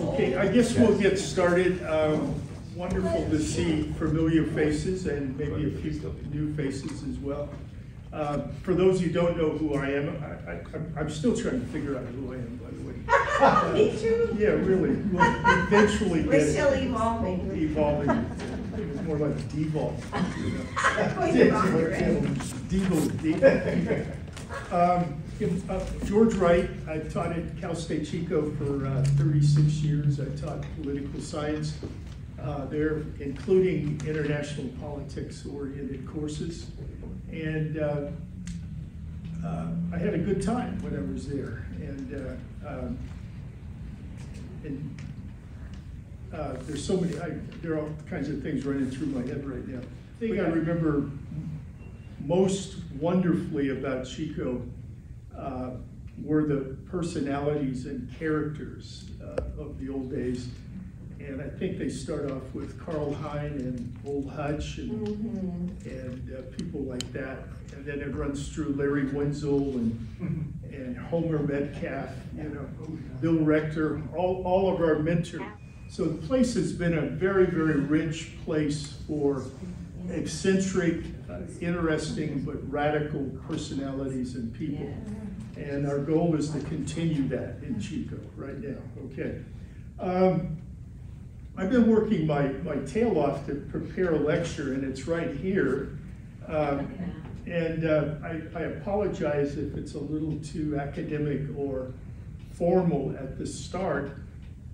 Okay, I guess we'll get started. Um, Wonderful to see familiar faces and maybe a few new faces as well. Uh, For those who don't know who I am, I- I- I'm- I'm still trying to figure out who I am, by the way. Me too. Yeah, really, we'll eventually We're still evolving. evolving. I think it's more like devolve. you know. Oh, you're wrong, you're right. Devo, Devo. Um, uh, George Wright, I've taught at Cal State Chico for uh, 36 years. I taught political science uh, there, including international politics-oriented courses. And uh, uh, I had a good time when I was there. And, uh, um, and uh, there's so many, I, there are all kinds of things running through my head right now. The thing I remember most wonderfully about Chico uh, were the personalities and characters uh, of the old days. And I think they start off with Carl Hein and Old Hutch and, and uh, people like that. And then it runs through Larry Wenzel and, and Homer Metcalf, you know, Bill Rector, all, all of our mentors. So the place has been a very, very rich place for eccentric, uh, interesting, but radical personalities and people. And our goal is to continue that in Chico right now, okay? Um, I've been working my, my tail off to prepare a lecture, and it's right here. Um, and uh, I, I apologize if it's a little too academic or formal at the start,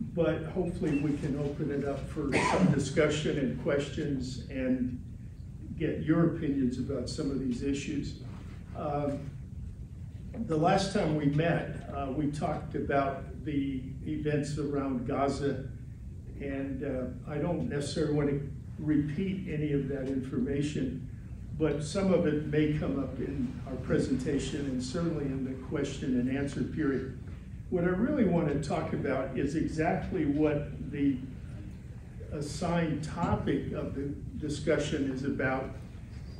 but hopefully we can open it up for some discussion and questions and get your opinions about some of these issues. Um, the last time we met, uh, we talked about the events around Gaza, and uh, I don't necessarily want to repeat any of that information, but some of it may come up in our presentation and certainly in the question and answer period. What I really want to talk about is exactly what the assigned topic of the discussion is about,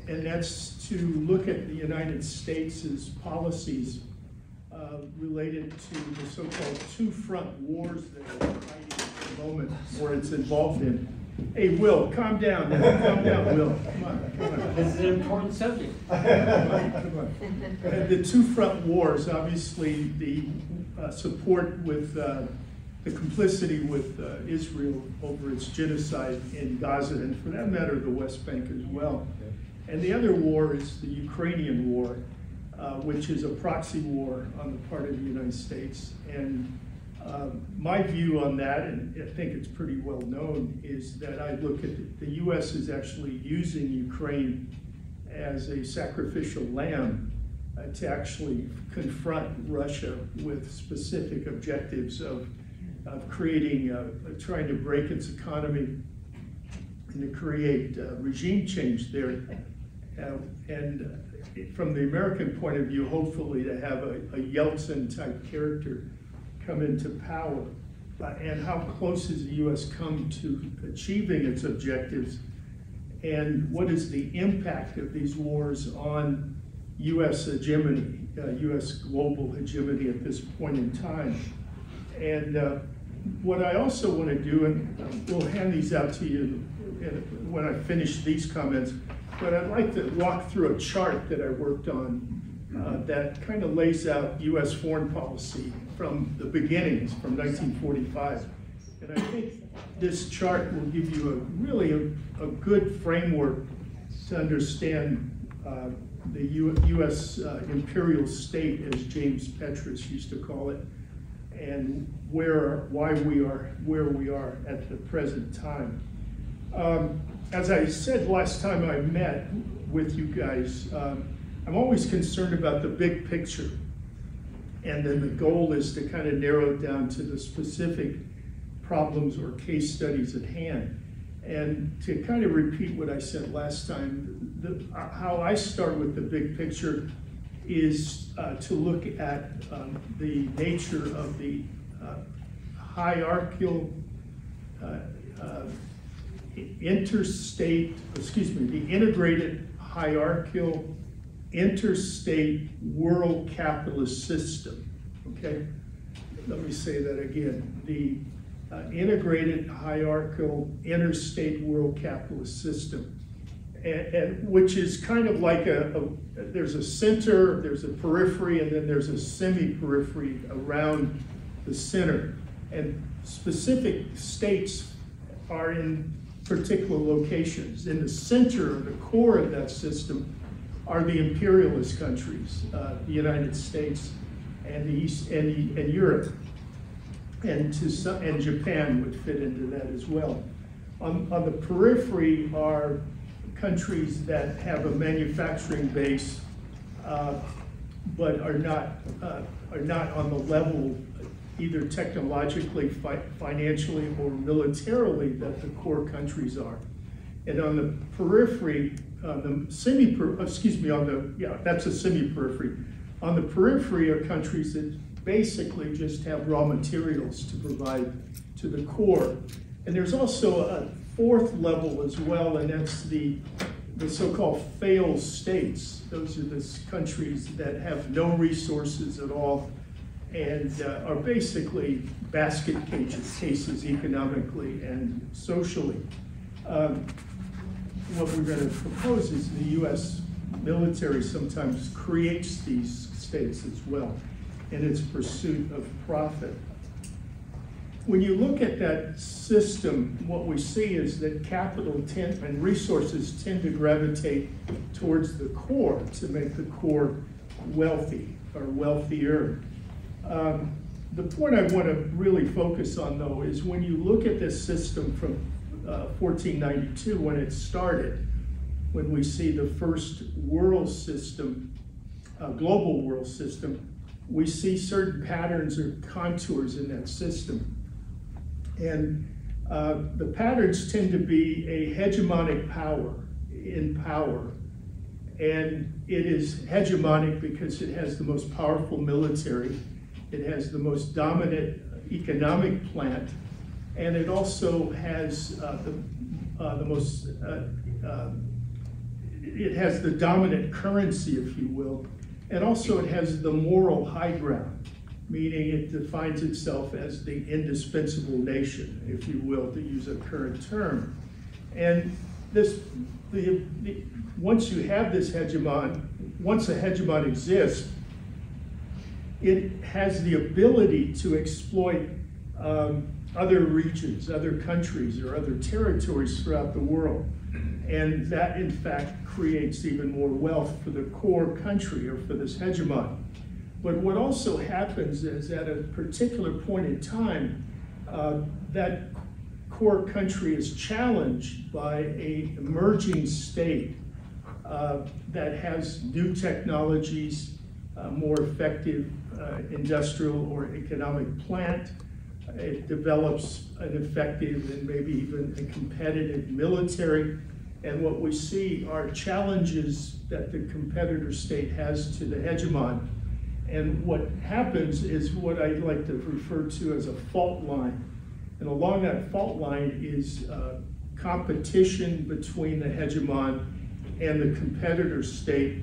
and that's to look at the United States' policies uh, related to the so-called two-front wars that are fighting at the moment, or it's involved in. Hey, Will, calm down, now. calm down, Will, come on, come on. This is an important subject. Come on, come on. The two front wars, obviously, the uh, support with, uh, the complicity with uh, Israel over its genocide in Gaza, and for that matter, the West Bank as well. And the other war is the Ukrainian war, uh, which is a proxy war on the part of the United States. And um, my view on that, and I think it's pretty well known, is that I look at the- the US is actually using Ukraine as a sacrificial lamb uh, to actually confront Russia with specific objectives of, of creating, uh, trying to break its economy and to create uh, regime change there. Uh, and from the American point of view, hopefully to have a, a Yeltsin type character come into power. Uh, and how close has the U.S. come to achieving its objectives? And what is the impact of these wars on U.S. hegemony, uh, U.S. global hegemony at this point in time? And uh, what I also want to do, and we'll hand these out to you when I finish these comments, but I'd like to walk through a chart that I worked on uh, that kind of lays out U.S. foreign policy from the beginnings, from 1945. And I think this chart will give you a really a, a good framework to understand uh, the U- U.S. Uh, imperial state, as James Petras used to call it, and where, why we are where we are at the present time. Um, as I said last time I met with you guys, um, I'm always concerned about the big picture. And then the goal is to kind of narrow it down to the specific problems or case studies at hand. And to kind of repeat what I said last time, the, how I start with the big picture is uh, to look at um, the nature of the uh, hierarchical, uh, uh, interstate, excuse me, the integrated hierarchical interstate world capitalist system, okay? Let me say that again. The uh, integrated hierarchical interstate world capitalist system, and, and which is kind of like a, a, there's a center, there's a periphery, and then there's a semi-periphery around the center. And specific states are in particular locations. In the center, the core of that system, are the imperialist countries, uh, the United States and the East and, and Europe, and to some, and Japan would fit into that as well. On, on the periphery are countries that have a manufacturing base, uh, but are not uh, are not on the level either technologically, fi financially, or militarily that the core countries are. And on the periphery, uh, the semi, -per excuse me, on the, yeah, that's a semi-periphery. On the periphery are countries that basically just have raw materials to provide to the core. And there's also a fourth level as well, and that's the, the so-called failed states. Those are the countries that have no resources at all and uh, are basically basket cases, cases economically and socially. Um, what we're going to propose is the U.S. military sometimes creates these states as well in its pursuit of profit. When you look at that system, what we see is that capital tend, and resources tend to gravitate towards the core to make the core wealthy or wealthier. Um, the point I want to really focus on, though, is when you look at this system from uh, 1492, when it started, when we see the first world system, uh, global world system, we see certain patterns or contours in that system. And uh, the patterns tend to be a hegemonic power in power. And it is hegemonic because it has the most powerful military it has the most dominant economic plant, and it also has uh, the, uh, the most, uh, um, it has the dominant currency, if you will, and also it has the moral high ground, meaning it defines itself as the indispensable nation, if you will, to use a current term. And this, the, the once you have this hegemon, once a hegemon exists, it has the ability to exploit um, other regions, other countries, or other territories throughout the world. And that, in fact, creates even more wealth for the core country or for this hegemon. But what also happens is at a particular point in time, uh, that core country is challenged by a emerging state uh, that has new technologies, uh, more effective uh, industrial or economic plant. It develops an effective and maybe even a competitive military. And what we see are challenges that the competitor state has to the hegemon. And what happens is what I like to refer to as a fault line. And along that fault line is uh, competition between the hegemon and the competitor state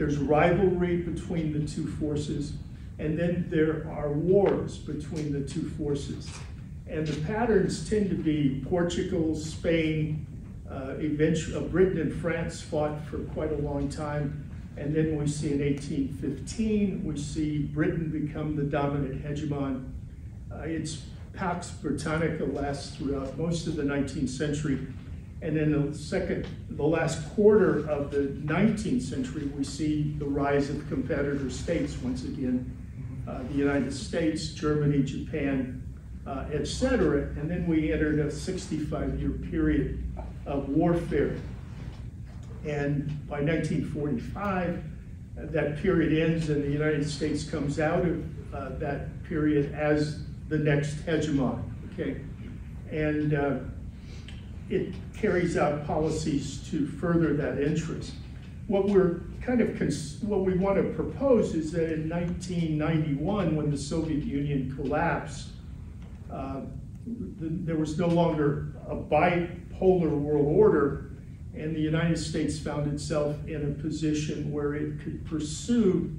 there's rivalry between the two forces, and then there are wars between the two forces. And the patterns tend to be Portugal, Spain, uh, eventually, uh, Britain and France fought for quite a long time. And then we see in 1815, we see Britain become the dominant hegemon. Uh, its Pax Britannica lasts throughout most of the 19th century. And then the second, the last quarter of the 19th century, we see the rise of competitor states once again, uh, the United States, Germany, Japan, uh, etc. And then we entered a 65-year period of warfare. And by 1945, uh, that period ends and the United States comes out of uh, that period as the next hegemon, okay? And uh, it carries out policies to further that interest. What we're kind of, what we want to propose is that in 1991, when the Soviet Union collapsed, uh, the, there was no longer a bipolar world order, and the United States found itself in a position where it could pursue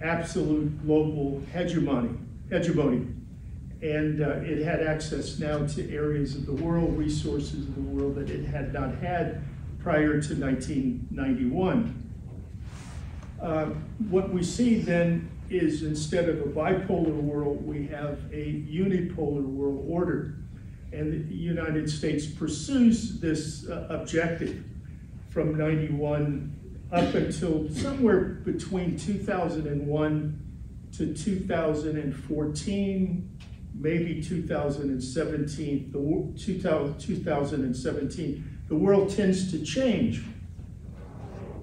absolute global hegemony. hegemony. And uh, it had access now to areas of the world, resources of the world that it had not had prior to 1991. Uh, what we see then is instead of a bipolar world, we have a unipolar world order. And the United States pursues this uh, objective from 91 up until somewhere between 2001 to 2014, maybe 2017, the 2017, the world tends to change.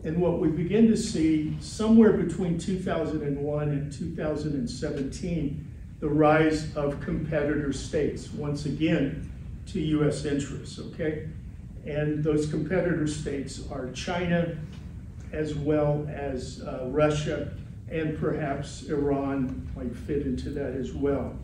And what we begin to see somewhere between 2001 and 2017, the rise of competitor states, once again, to US interests, okay? And those competitor states are China, as well as uh, Russia, and perhaps Iran might fit into that as well.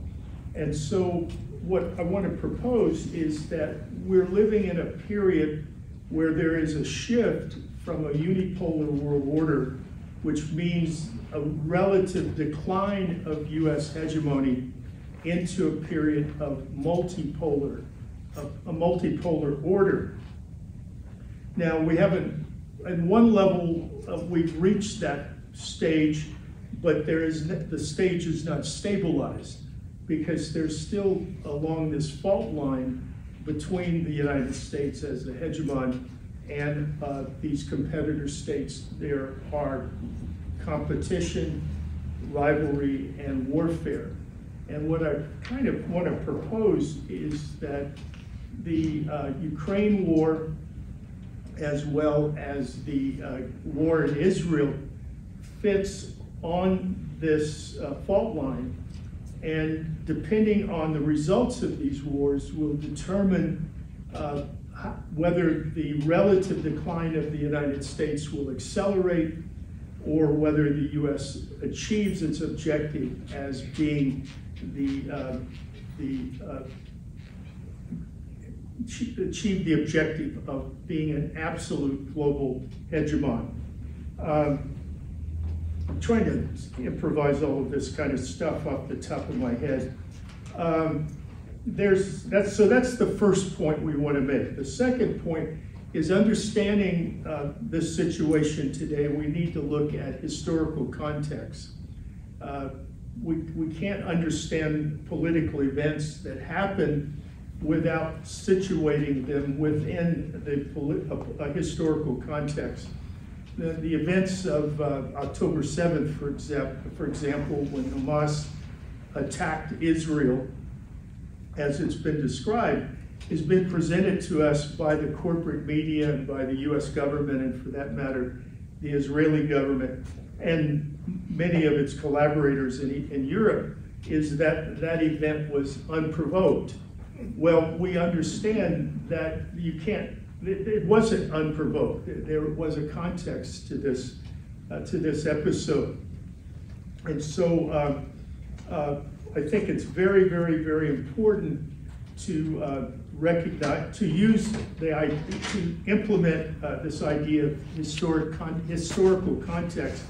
And so what I want to propose is that we're living in a period where there is a shift from a unipolar world order, which means a relative decline of US hegemony into a period of multipolar, a, a multipolar order. Now, we haven't, at one level, uh, we've reached that stage, but there is, the stage is not stabilized because there's still along this fault line between the United States as the hegemon and uh, these competitor states. There are competition, rivalry, and warfare. And what I kind of want to propose is that the uh, Ukraine war, as well as the uh, war in Israel, fits on this uh, fault line. And depending on the results of these wars, will determine uh, whether the relative decline of the United States will accelerate or whether the U.S. achieves its objective as being the, uh, the uh, achieve the objective of being an absolute global hegemon. Um, I'm trying to improvise all of this kind of stuff off the top of my head. Um, there's that's so that's the first point we want to make. The second point is understanding uh, this situation today. We need to look at historical context. Uh, we, we can't understand political events that happen without situating them within the a, historical context. The, the events of uh, October 7th, for, example, for example, when Hamas attacked Israel as it's been described, has been presented to us by the corporate media and by the US government, and for that matter, the Israeli government, and many of its collaborators in, in Europe, is that that event was unprovoked. Well, we understand that you can't, it, it wasn't unprovoked. There was a context to this, uh, to this episode. And so um, uh, I think it's very, very, very important to uh, recognize, to use the to implement uh, this idea of historic con historical context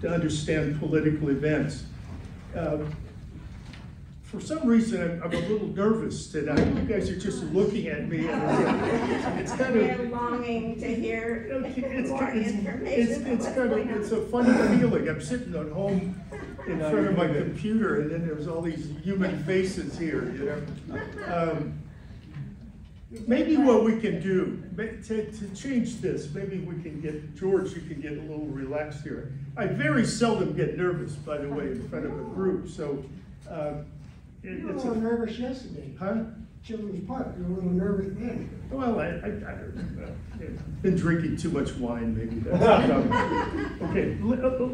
to understand political events. For some reason, I'm, I'm, a little nervous today. You guys are just looking at me. And it's, it's kind of We're longing to hear it's, more it's, information. It's, it's kind of it's a funny feeling. I'm sitting at home in front of my computer, and then there's all these human faces here. You know. Um, maybe what we can do to, to change this, maybe we can get George. You can get a little relaxed here. I very seldom get nervous, by the way, in front of a group. So. Uh, it, you were a little nervous yesterday. Huh? Children's Park. You were a little nervous then. Well, I, I, I have been drinking too much wine, maybe. That's, um, okay,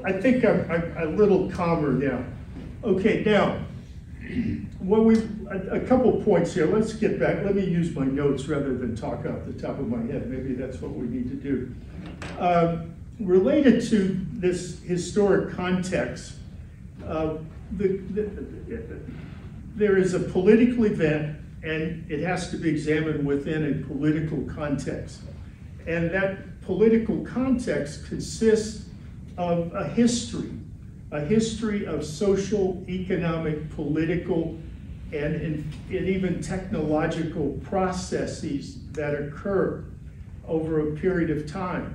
I think I'm, I'm, a little calmer now. Okay, now, well, we a, a couple points here. Let's get back. Let me use my notes rather than talk off the top of my head. Maybe that's what we need to do. Um, related to this historic context, uh, the, the, the there is a political event and it has to be examined within a political context. And that political context consists of a history, a history of social, economic, political, and, and, even technological processes that occur over a period of time.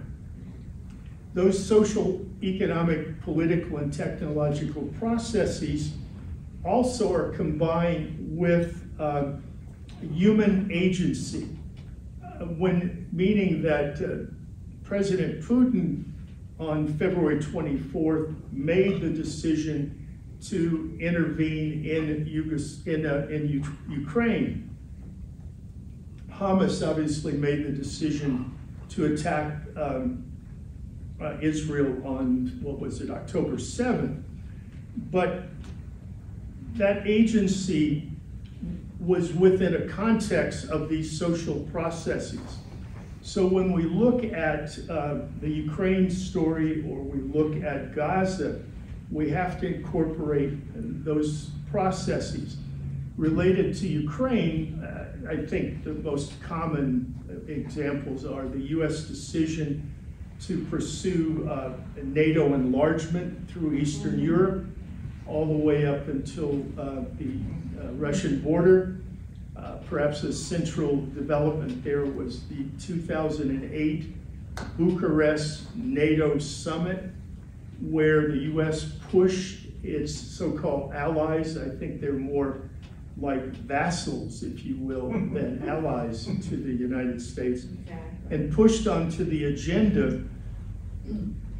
Those social, economic, political, and technological processes also are combined with uh, human agency, uh, when meaning that uh, President Putin on February 24th made the decision to intervene in, Yugos in, uh, in U Ukraine. Hamas obviously made the decision to attack um, uh, Israel on, what was it, October 7th. But that agency was within a context of these social processes. So when we look at uh, the Ukraine story or we look at Gaza, we have to incorporate those processes. Related to Ukraine, uh, I think the most common examples are the US decision to pursue uh, NATO enlargement through Eastern Europe, all the way up until uh, the uh, Russian border. Uh, perhaps a central development there was the 2008 Bucharest NATO summit, where the US pushed its so-called allies, I think they're more like vassals, if you will, than allies to the United States, and pushed onto the agenda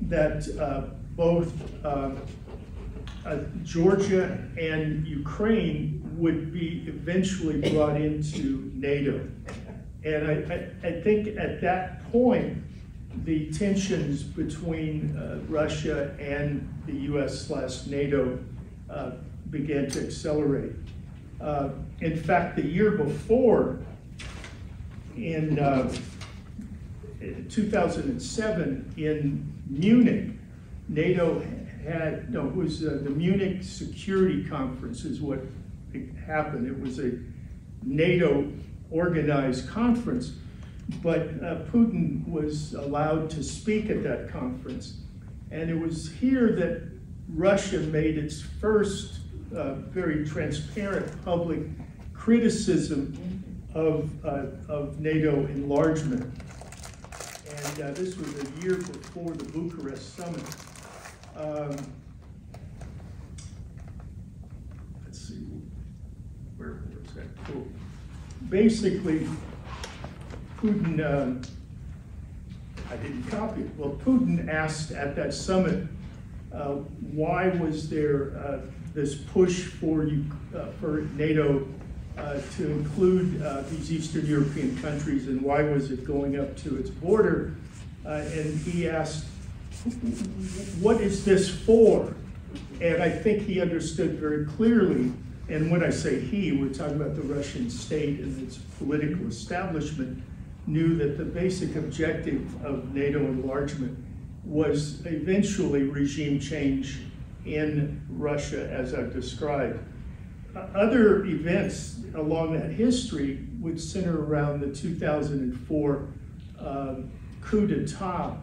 that uh, both uh, uh, Georgia and Ukraine would be eventually brought into NATO. And I, I, I think at that point, the tensions between uh, Russia and the US slash NATO uh, began to accelerate. Uh, in fact, the year before, in uh, 2007 in Munich, NATO had, no, it was uh, the Munich Security Conference is what happened. It was a NATO organized conference, but uh, Putin was allowed to speak at that conference. And it was here that Russia made its first uh, very transparent public criticism of, uh, of NATO enlargement. And uh, this was a year before the Bucharest summit. Um, let's see, where was that quote? Basically, Putin, um, I didn't copy it. Well, Putin asked at that summit, uh, why was there uh, this push for you, uh, for NATO uh, to include uh, these Eastern European countries and why was it going up to its border? And he asked, what is this for? And I think he understood very clearly, and when I say he, we're talking about the Russian state and its political establishment, knew that the basic objective of NATO enlargement was eventually regime change in Russia, as I've described. Uh, other events along that history would center around the 2004 um, coup d'etat,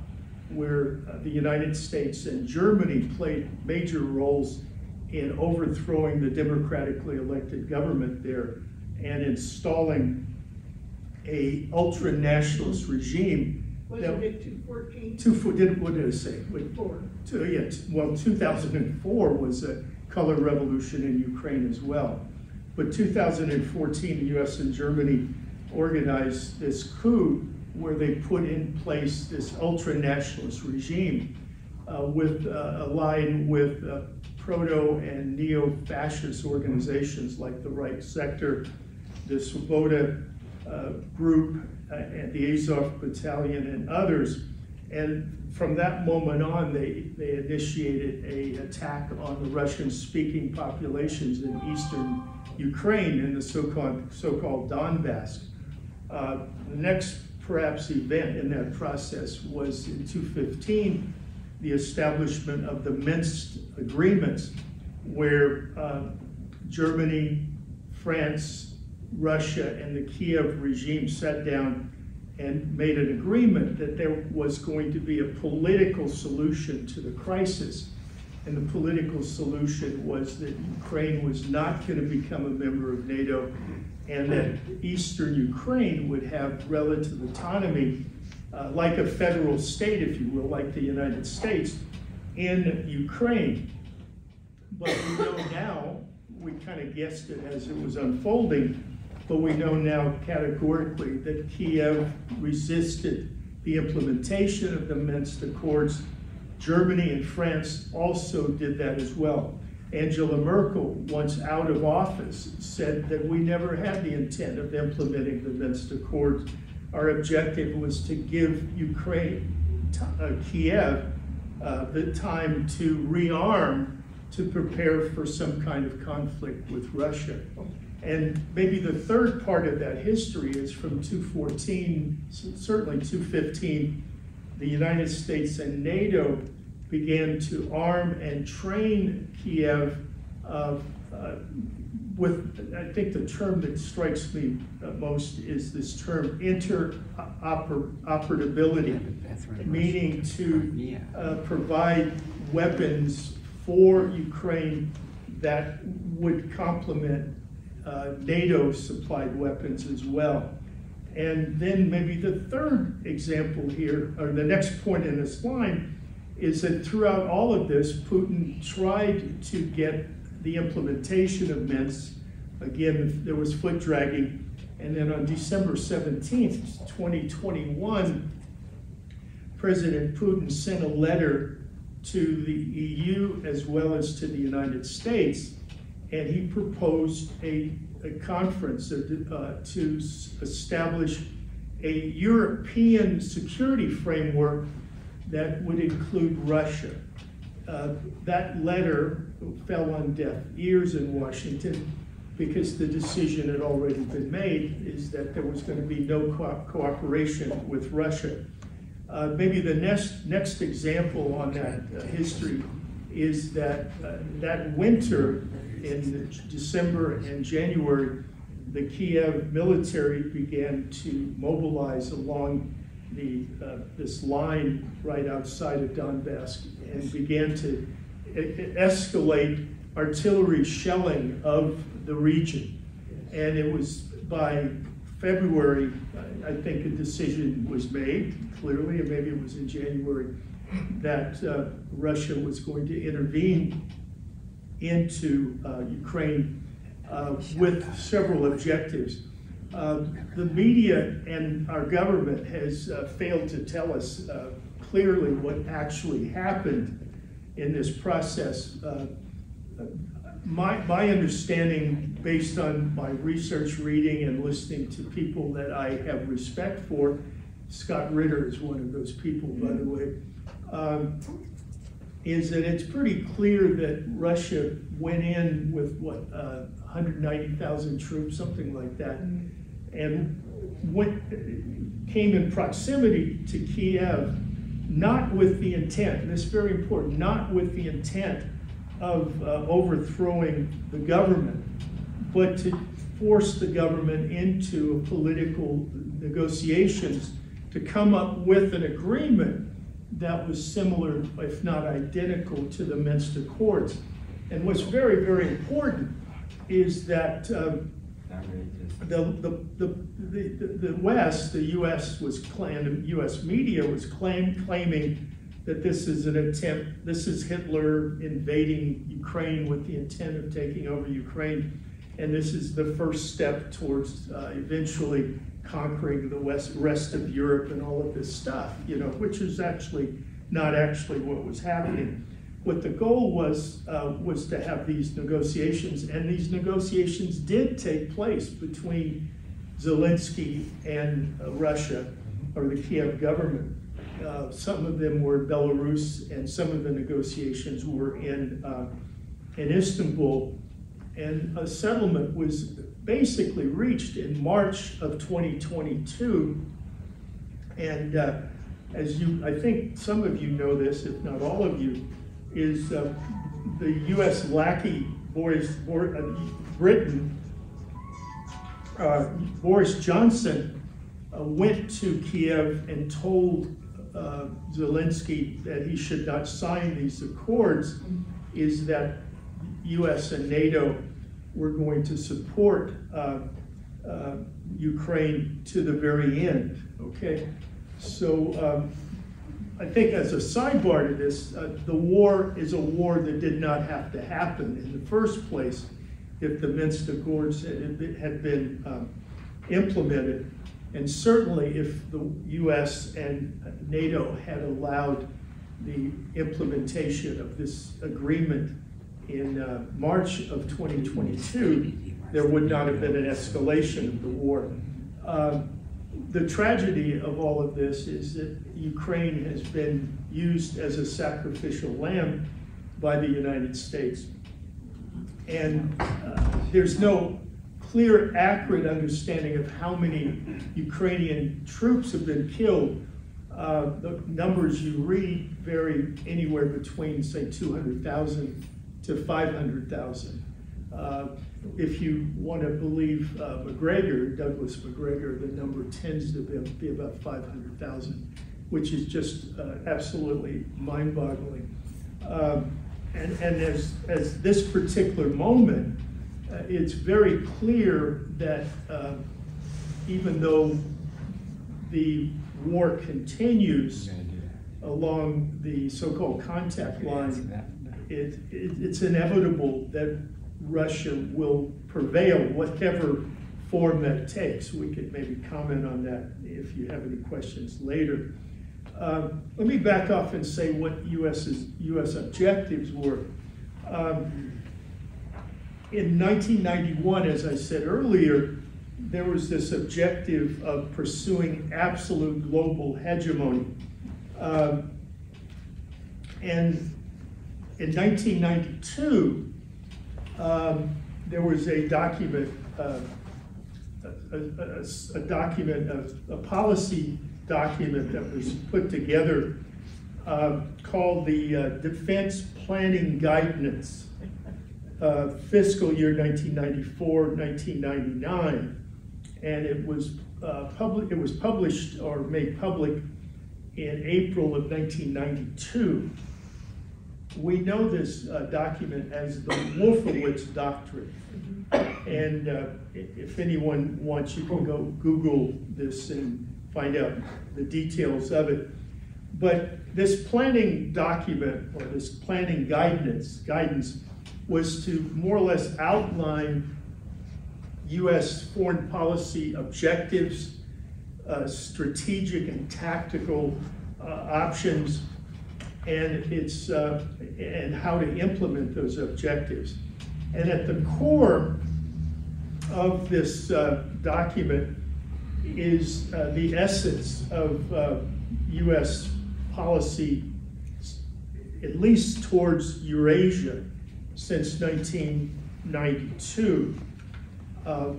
where uh, the United States and Germany played major roles in overthrowing the democratically elected government there and installing a ultra-nationalist regime. Wasn't it two fourteen? Two, did, what did I say? Wait, Four. Two, yeah, well, 2004 was a color revolution in Ukraine as well. But 2014, the US and Germany organized this coup where they put in place this ultra-nationalist regime uh, with uh, aligned with uh, proto and neo-fascist organizations like the Right Sector, the Svoboda uh, Group, uh, and the Azov Battalion, and others. And from that moment on, they, they initiated a attack on the Russian-speaking populations in eastern Ukraine in the so-called so-called Donbass. Uh, the next perhaps event in that process was in 2015, the establishment of the Minsk agreements, where uh, Germany, France, Russia, and the Kiev regime sat down and made an agreement that there was going to be a political solution to the crisis. And the political solution was that Ukraine was not going to become a member of NATO and that Eastern Ukraine would have relative autonomy, uh, like a federal state, if you will, like the United States, in Ukraine. But we know now, we kind of guessed it as it was unfolding, but we know now categorically that Kiev resisted the implementation of the Minsk Accords. Germany and France also did that as well. Angela Merkel, once out of office, said that we never had the intent of implementing the Minsk Accords. Our objective was to give Ukraine, uh, Kiev, uh, the time to rearm to prepare for some kind of conflict with Russia. And maybe the third part of that history is from 214, certainly 215, the United States and NATO began to arm and train Kiev uh, uh, with, I think the term that strikes me most is this term interoperability, meaning to uh, provide weapons for Ukraine that would complement uh, NATO supplied weapons as well. And then maybe the third example here, or the next point in this line, is that throughout all of this, Putin tried to get the implementation of Minsk. Again, there was foot dragging. And then on December 17th, 2021, President Putin sent a letter to the EU as well as to the United States, and he proposed a, a conference uh, to establish a European security framework that would include Russia. Uh, that letter fell on deaf ears in Washington because the decision had already been made is that there was going to be no co cooperation with Russia. Uh, maybe the next, next example on that uh, history is that uh, that winter in December and January, the Kiev military began to mobilize along the, uh, this line right outside of Donbass and began to escalate artillery shelling of the region. And it was by February, I think a decision was made, clearly, and maybe it was in January, that uh, Russia was going to intervene into uh, Ukraine uh, with several objectives. Uh, the media and our government has uh, failed to tell us uh, clearly what actually happened in this process. Uh, my, my understanding, based on my research, reading, and listening to people that I have respect for, Scott Ritter is one of those people, by the way, um, is that it's pretty clear that Russia went in with what, uh, 190,000 troops, something like that, and went, came in proximity to Kiev, not with the intent, and this is very important, not with the intent of uh, overthrowing the government, but to force the government into political negotiations to come up with an agreement that was similar, if not identical, to the Minsk Accords. And what's very, very important is that um, the, the, the, the, West, the U.S. was claiming, U.S. media was claim, claiming that this is an attempt, this is Hitler invading Ukraine with the intent of taking over Ukraine. And this is the first step towards uh, eventually conquering the west, rest of Europe and all of this stuff, you know, which is actually not actually what was happening. What the goal was uh, was to have these negotiations, and these negotiations did take place between Zelensky and uh, Russia, or the Kiev government. Uh, some of them were in Belarus, and some of the negotiations were in uh, in Istanbul, and a settlement was basically reached in March of 2022. And uh, as you, I think some of you know this, if not all of you, is uh, the U.S. lackey Boris, Boris uh, Britain, uh, Boris Johnson uh, went to Kiev and told uh, Zelensky that he should not sign these accords is that US and NATO were going to support uh, Ukraine to the very end, okay? So um, I think as a sidebar to this, uh, the war is a war that did not have to happen in the first place if the Minsk Accords had been- um, implemented. And certainly if the US and NATO had allowed the implementation of this agreement in uh, March of 2022, there would not have been an escalation of the war. Um, The tragedy of all of this is that Ukraine has been used as a sacrificial lamb by the United States. And uh, there's no clear, accurate understanding of how many Ukrainian troops have been killed. Uh, the numbers you read vary anywhere between, say, 200,000 to 500,000. Uh, if you want to believe uh, Macgregor, Douglas Macgregor, the number tends to be, be about 500,000, which is just uh, absolutely mind-boggling. Um, and and as, as this particular moment, uh, it's very clear that uh, even though the war continues along the so-called contact line, it, it, it's inevitable that Russia will prevail, whatever form that takes. We could maybe comment on that if you have any questions later. Um, let me back off and say what US's, US objectives were. Um, in 1991, as I said earlier, there was this objective of pursuing absolute global hegemony. Um, and in 1992, um, there was a document, uh, a, a, a, document, a, a policy document that was put together uh, called the uh, Defense Planning Guidance, uh, fiscal year 1994, 1999. And it was, uh, public, it was published or made public in April of 1992. We know this uh, document as the Wolfowitz Doctrine. And uh, if anyone wants, you can go Google this and find out the details of it. But this planning document or this planning guidance guidance was to more or less outline U.S. foreign policy objectives, uh, strategic and tactical uh, options, and its uh, and how to implement those objectives. And at the core of this uh, document is uh, the essence of U.S. Uh, policy, at least towards Eurasia, since 1992. Uh,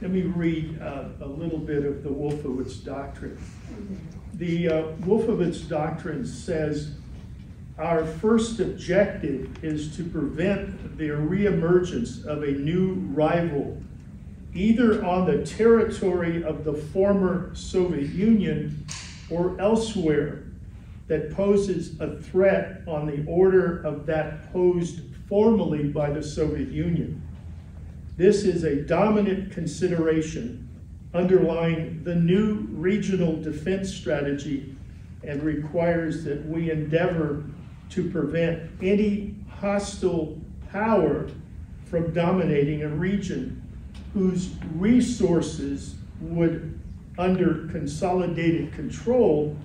let me read uh, a little bit of the Wolfowitz Doctrine. The Wolfowitz Doctrine says, our first objective is to prevent the reemergence of a new rival, either on the territory of the former Soviet Union or elsewhere, that poses a threat on the order of that posed formally by the Soviet Union. This is a dominant consideration underlying the new regional defense strategy and requires that we endeavor to prevent any hostile power from dominating a region whose resources would, under consolidated control,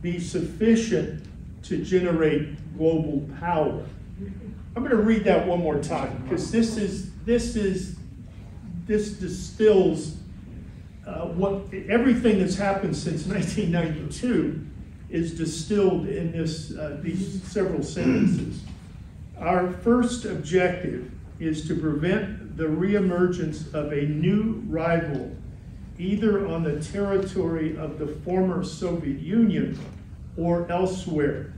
be sufficient to generate global power. I'm going to read that one more time because this is this is this distills uh, what everything that's happened since 1992 is distilled in this uh, these several sentences. Our first objective is to prevent the reemergence of a new rival, either on the territory of the former Soviet Union or elsewhere,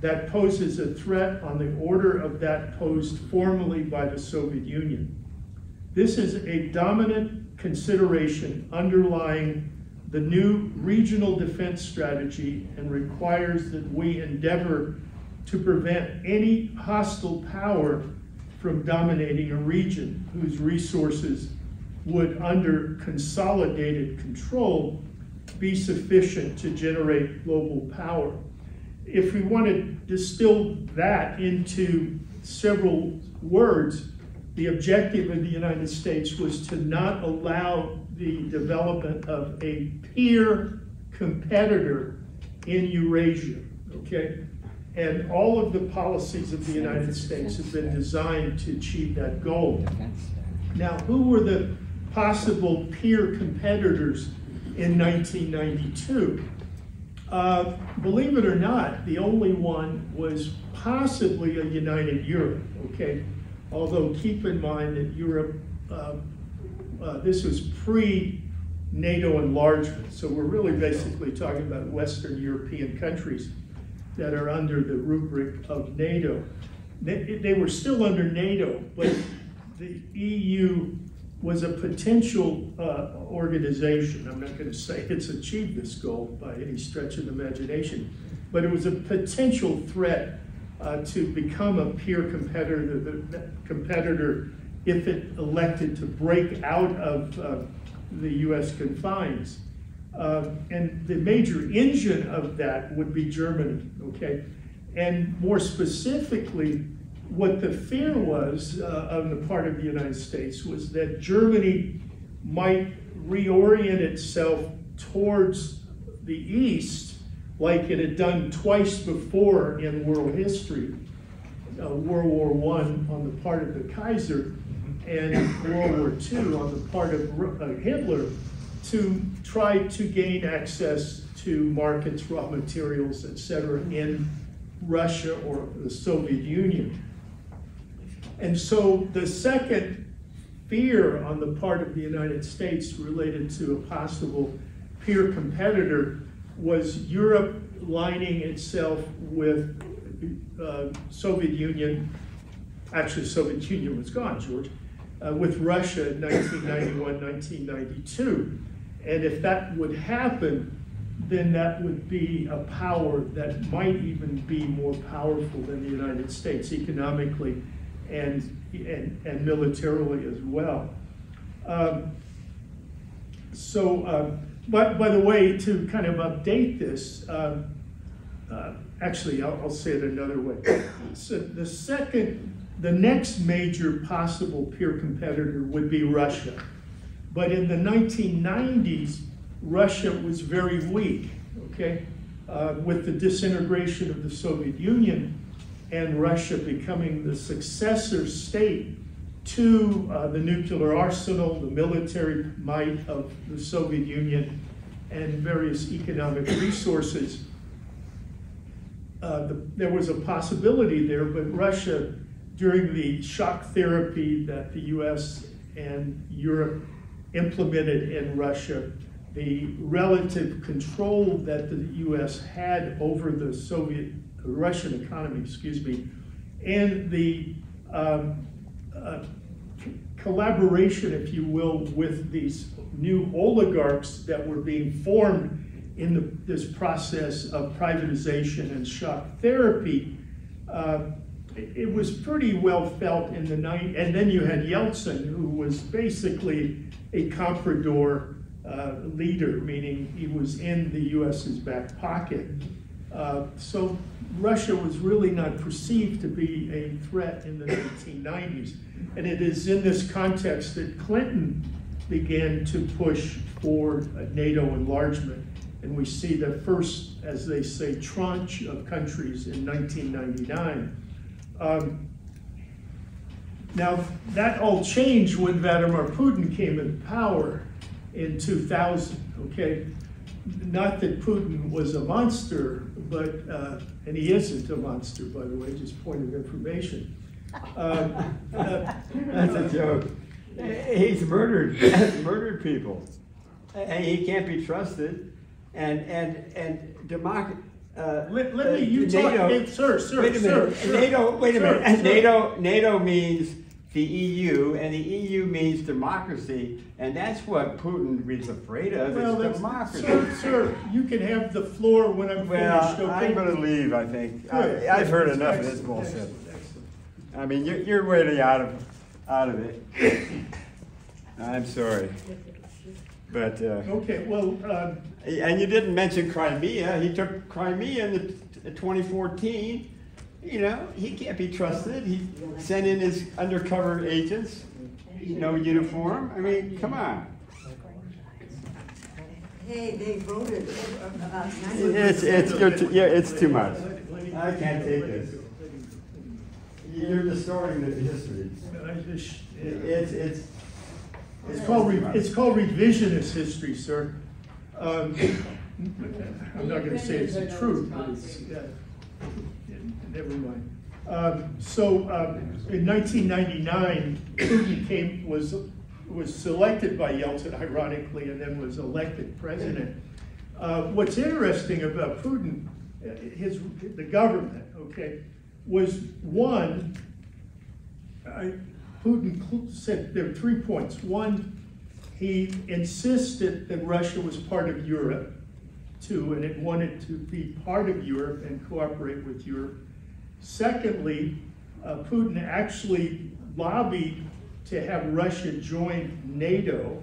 that poses a threat on the order of that posed formally by the Soviet Union. This is a dominant consideration underlying the new regional defense strategy and requires that we endeavor to prevent any hostile power from dominating a region whose resources would, under consolidated control, be sufficient to generate global power. If we want to distill that into several words, the objective of the United States was to not allow the development of a peer competitor in Eurasia, okay? And all of the policies of the United States have been designed to achieve that goal. Now, who were the possible peer competitors in 1992? Uh, believe it or not, the only one was possibly a united Europe, okay? Although keep in mind that Europe, uh, uh, this was pre NATO enlargement, so we're really basically talking about Western European countries that are under the rubric of NATO. They, they were still under NATO, but the EU was a potential uh, organization. I'm not going to say it's achieved this goal by any stretch of the imagination, but it was a potential threat uh, to become a peer competitor, the competitor if it elected to break out of uh, the U.S. confines. Uh, and the major engine of that would be Germany, okay? And more specifically, what the fear was uh, on the part of the United States was that Germany might reorient itself towards the East like it had done twice before in world history. Uh, World War I on the part of the Kaiser and World War II on the part of uh, Hitler to try to gain access to markets, raw materials, etc., in Russia or the Soviet Union. And so the second fear on the part of the United States related to a possible peer competitor was Europe lining itself with uh, Soviet Union. Actually, Soviet Union was gone, George, uh, with Russia in 1991, 1992. And if that would happen, then that would be a power that might even be more powerful than the United States economically and, and, and militarily as well. Um, so, uh, but by the way, to kind of update this, uh, uh, actually, I'll, I'll, say it another way. So the second, the next major possible peer competitor would be Russia. But in the 1990s, Russia was very weak, okay? Uh, with the disintegration of the Soviet Union, and Russia becoming the successor state to uh, the nuclear arsenal, the military might of the Soviet Union, and various economic resources. Uh, the, there was a possibility there, but Russia, during the shock therapy that the US and Europe implemented in Russia, the relative control that the US had over the Soviet Russian economy, excuse me, and the um, uh, collaboration, if you will, with these new oligarchs that were being formed in the, this process of privatization and shock therapy. Uh, it, was pretty well felt in the night, and then you had Yeltsin, who was basically a comprador uh, leader, meaning he was in the U.S.'s back pocket. Uh, so Russia was really not perceived to be a threat in the 1990s. And it is in this context that Clinton began to push for NATO enlargement. And we see the first, as they say, tranche of countries in 1999. Um, now, that all changed when Vladimir Putin came into power in 2000, okay? Not that Putin was a monster, but, uh, and he isn't a monster, by the way, just point of information. Um, uh, That's a joke. He's murdered, murdered people, and he can't be trusted. And and and democracy. Uh, let, let uh, me, you NATO, talk, hey, sir, sir, wait a minute. Sir, NATO, wait a sir, minute. NATO, NATO means the EU, and the EU means democracy, and that's what Putin is afraid of, Well, is that's, democracy. sir, sir, you can have the floor when I'm finished, Well, okay? I'm gonna leave, I think. Good, I- I've heard good. enough of this bullshit. excellent, excellent. I mean, you're, you're really out of, out of it. I'm sorry. But, uh, Okay, well, um, and you didn't mention Crimea. He took Crimea in the 2014. You know, he can't be trusted. He sent in his undercover agents, no uniform. I mean, come on. Hey, they voted about It's, it's, you're too- yeah, it's too much. I can't take this. You're distorting the history. It's, it's. It's called, re- it's called revisionist history, sir. Um, I'm not gonna say it's the truth, but it's, yeah, never mind. Um, So, um, in nineteen ninety-nine, Putin came, was, was selected by Yeltsin ironically, and then was elected president. Uh, What's interesting about Putin, uh, his, the government, okay, was one, I, Putin said there are three points. One, he insisted that Russia was part of Europe, too, and it wanted to be part of Europe and cooperate with Europe. Secondly, uh, Putin actually lobbied to have Russia join NATO,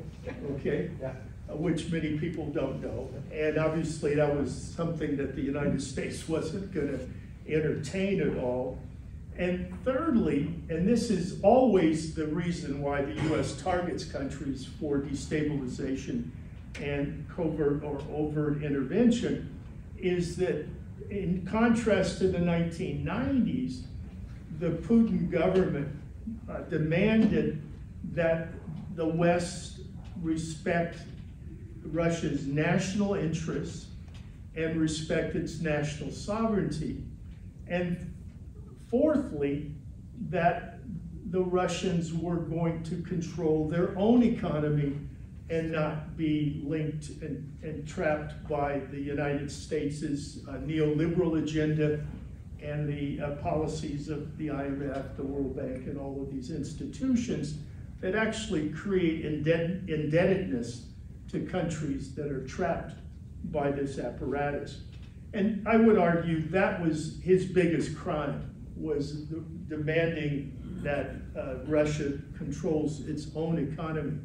okay? uh, Which many people don't know. And obviously, that was something that the United States wasn't gonna entertain at all. And thirdly, and this is always the reason why the US targets countries for destabilization and covert or overt intervention, is that in contrast to the 1990s, the Putin government uh, demanded that the West respect Russia's national interests and respect its national sovereignty. And fourthly, that the Russians were going to control their own economy and not be linked and, and trapped by the United States' uh, neoliberal agenda and the uh, policies of the IMF, the World Bank, and all of these institutions that actually create indebted, indebtedness to countries that are trapped by this apparatus. And I would argue that was his biggest crime, was demanding that uh, Russia controls its own economy.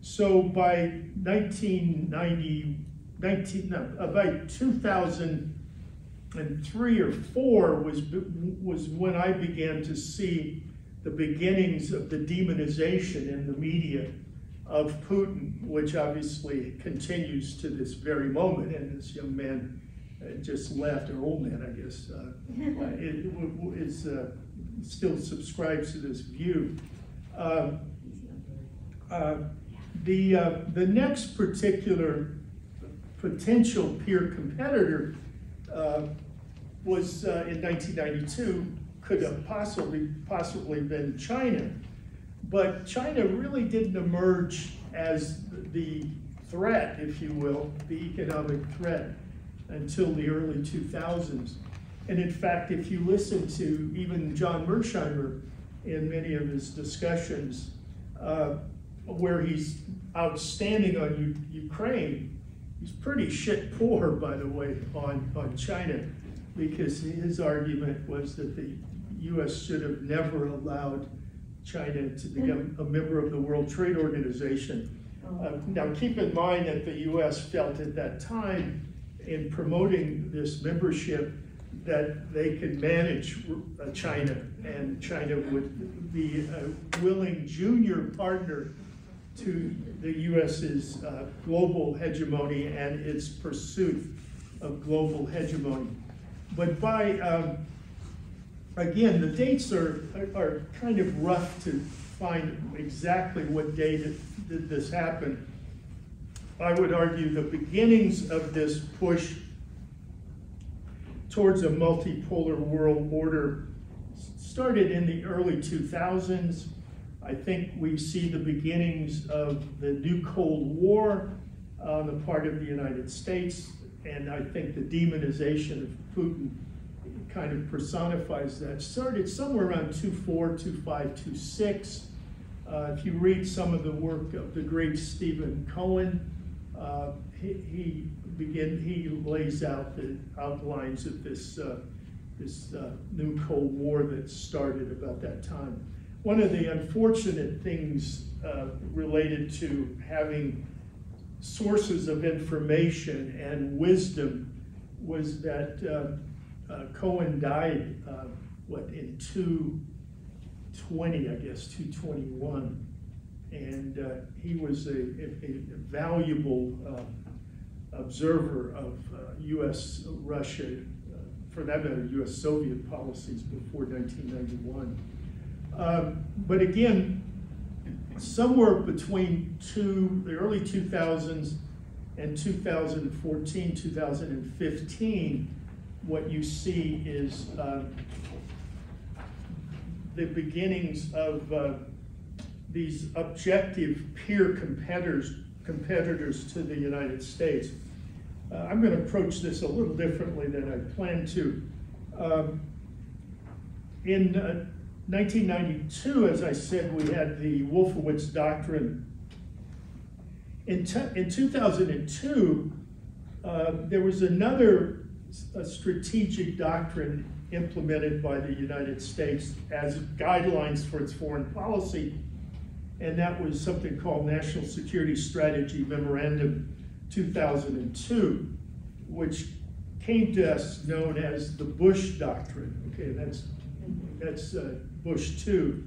So by 1990, 19, no, uh, by 2003 or four was, was when I began to see the beginnings of the demonization in the media of Putin, which obviously continues to this very moment. And this young man uh, just left, or old man, I guess, uh, it, w- is uh, still subscribes to this view. Um, uh, the uh, the next particular potential peer competitor uh, was uh, in 1992 could have possibly possibly been China, but China really didn't emerge as the threat, if you will, the economic threat until the early 2000s. And in fact, if you listen to even John Mearsheimer in many of his discussions, uh, where he's outstanding on U- Ukraine, he's pretty shit poor, by the way, on, on China, because his argument was that the US should have never allowed China to become a member of the World Trade Organization. Uh, Now, keep in mind that the US felt at that time, in promoting this membership, that they could manage uh, China, and China would be a willing junior partner to the US's uh, global hegemony and its pursuit of global hegemony. But by, um, again, the dates are, are kind of rough to find exactly what it- did this happen. I would argue the beginnings of this push towards a multipolar world order started in the early 2000s. I think we see the beginnings of the new Cold War on the part of the United States, and I think the demonization of Putin kind of personifies that. Started somewhere around 24, 25, 26. Uh, if you read some of the work of the great Stephen Cohen, uh, he, he begin he lays out the outlines of this uh, this uh, new Cold War that started about that time. One of the unfortunate things uh, related to having sources of information and wisdom was that uh, uh, Cohen died, what, in 220, I guess, 221. And uh, he was a, a, valuable uh, observer of uh, US, Russia, uh, for that matter, US Soviet policies before 1991. Um, but again, somewhere between two, the early 2000s and 2014, 2015, what you see is uh, the beginnings of uh, these objective peer competitors, competitors to the United States. Uh, I'm going to approach this a little differently than I planned to. Um, in uh, 1992, as I said, we had the Wolfowitz Doctrine. In, in 2002, uh, there was another strategic doctrine implemented by the United States as guidelines for its foreign policy, and that was something called National Security Strategy Memorandum 2002, which came to us known as the Bush Doctrine. Okay, that's that's uh, Bush two,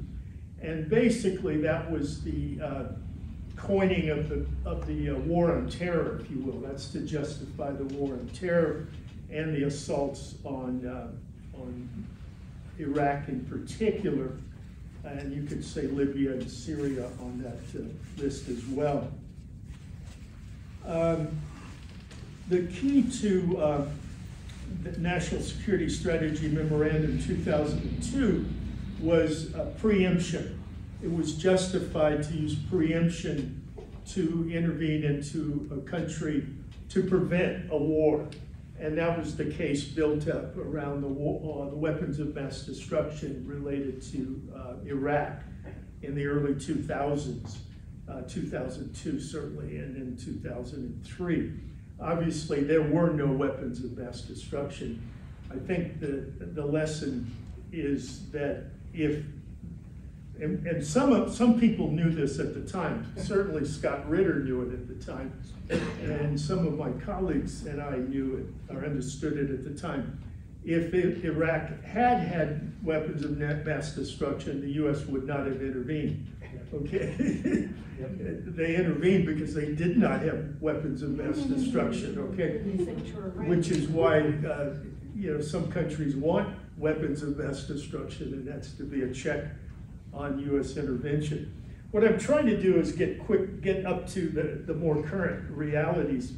and basically that was the uh, coining of the of the uh, war on terror, if you will. That's to justify the war on terror and the assaults on uh, on Iraq in particular, and you could say Libya and Syria on that uh, list as well. Um, the key to uh, the National Security Strategy Memorandum 2002 was uh, preemption. It was justified to use preemption to intervene into a country to prevent a war. And that was the case built up around the, war, uh, the weapons of mass destruction related to uh, Iraq in the early 2000s, uh, 2002 certainly, and in 2003. Obviously, there were no weapons of mass destruction. I think the, the lesson is that if, and, and some, of, some people knew this at the time, certainly Scott Ritter knew it at the time, and some of my colleagues and I knew it or understood it at the time. If it, Iraq had had weapons of mass destruction, the US would not have intervened. Okay? they intervened because they did not have weapons of mass destruction, okay? Which is why, uh, you know, some countries want weapons of mass destruction, and that's to be a check on US intervention. What I'm trying to do is get quick, get up to the, the more current realities,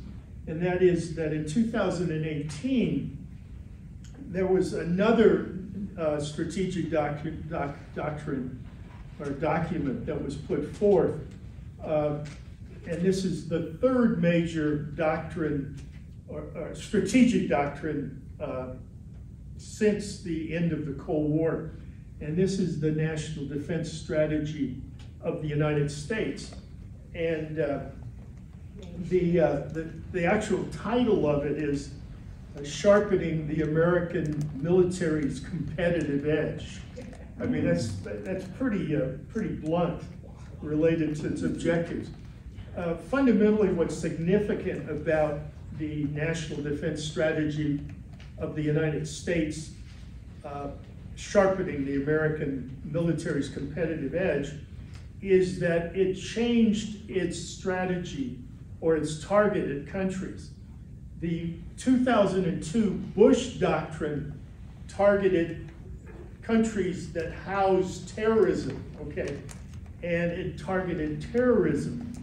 and that is that in 2018, there was another uh, strategic doc, doc, doctrine or document that was put forth. Uh, and this is the third major doctrine or, or strategic doctrine uh, since the end of the Cold War. And this is the National Defense Strategy of the United States. And uh, the, uh, the, the actual title of it is uh, Sharpening the American Military's Competitive Edge. I mean, that's, that's pretty, uh, pretty blunt related to its objectives. Uh, fundamentally, what's significant about the national defense strategy of the United States uh, sharpening the American military's competitive edge is that it changed its strategy or its targeted countries. The 2002 Bush Doctrine targeted countries that house terrorism, okay, and it targeted terrorism.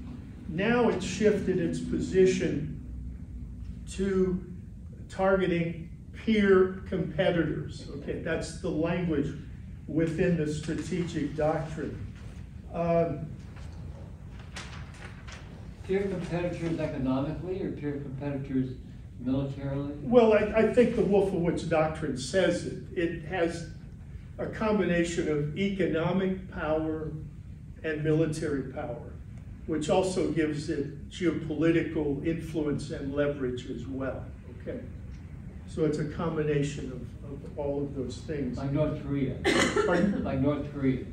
Now it's shifted its position to targeting peer competitors, okay, that's the language within the strategic doctrine. Um, Peer competitors economically or peer competitors militarily? Well, I, I think the Wolfowitz doctrine says it. It has a combination of economic power and military power, which also gives it geopolitical influence and leverage as well, okay? So it's a combination of, of all of those things. Like North Korea, Pardon? like North Korea.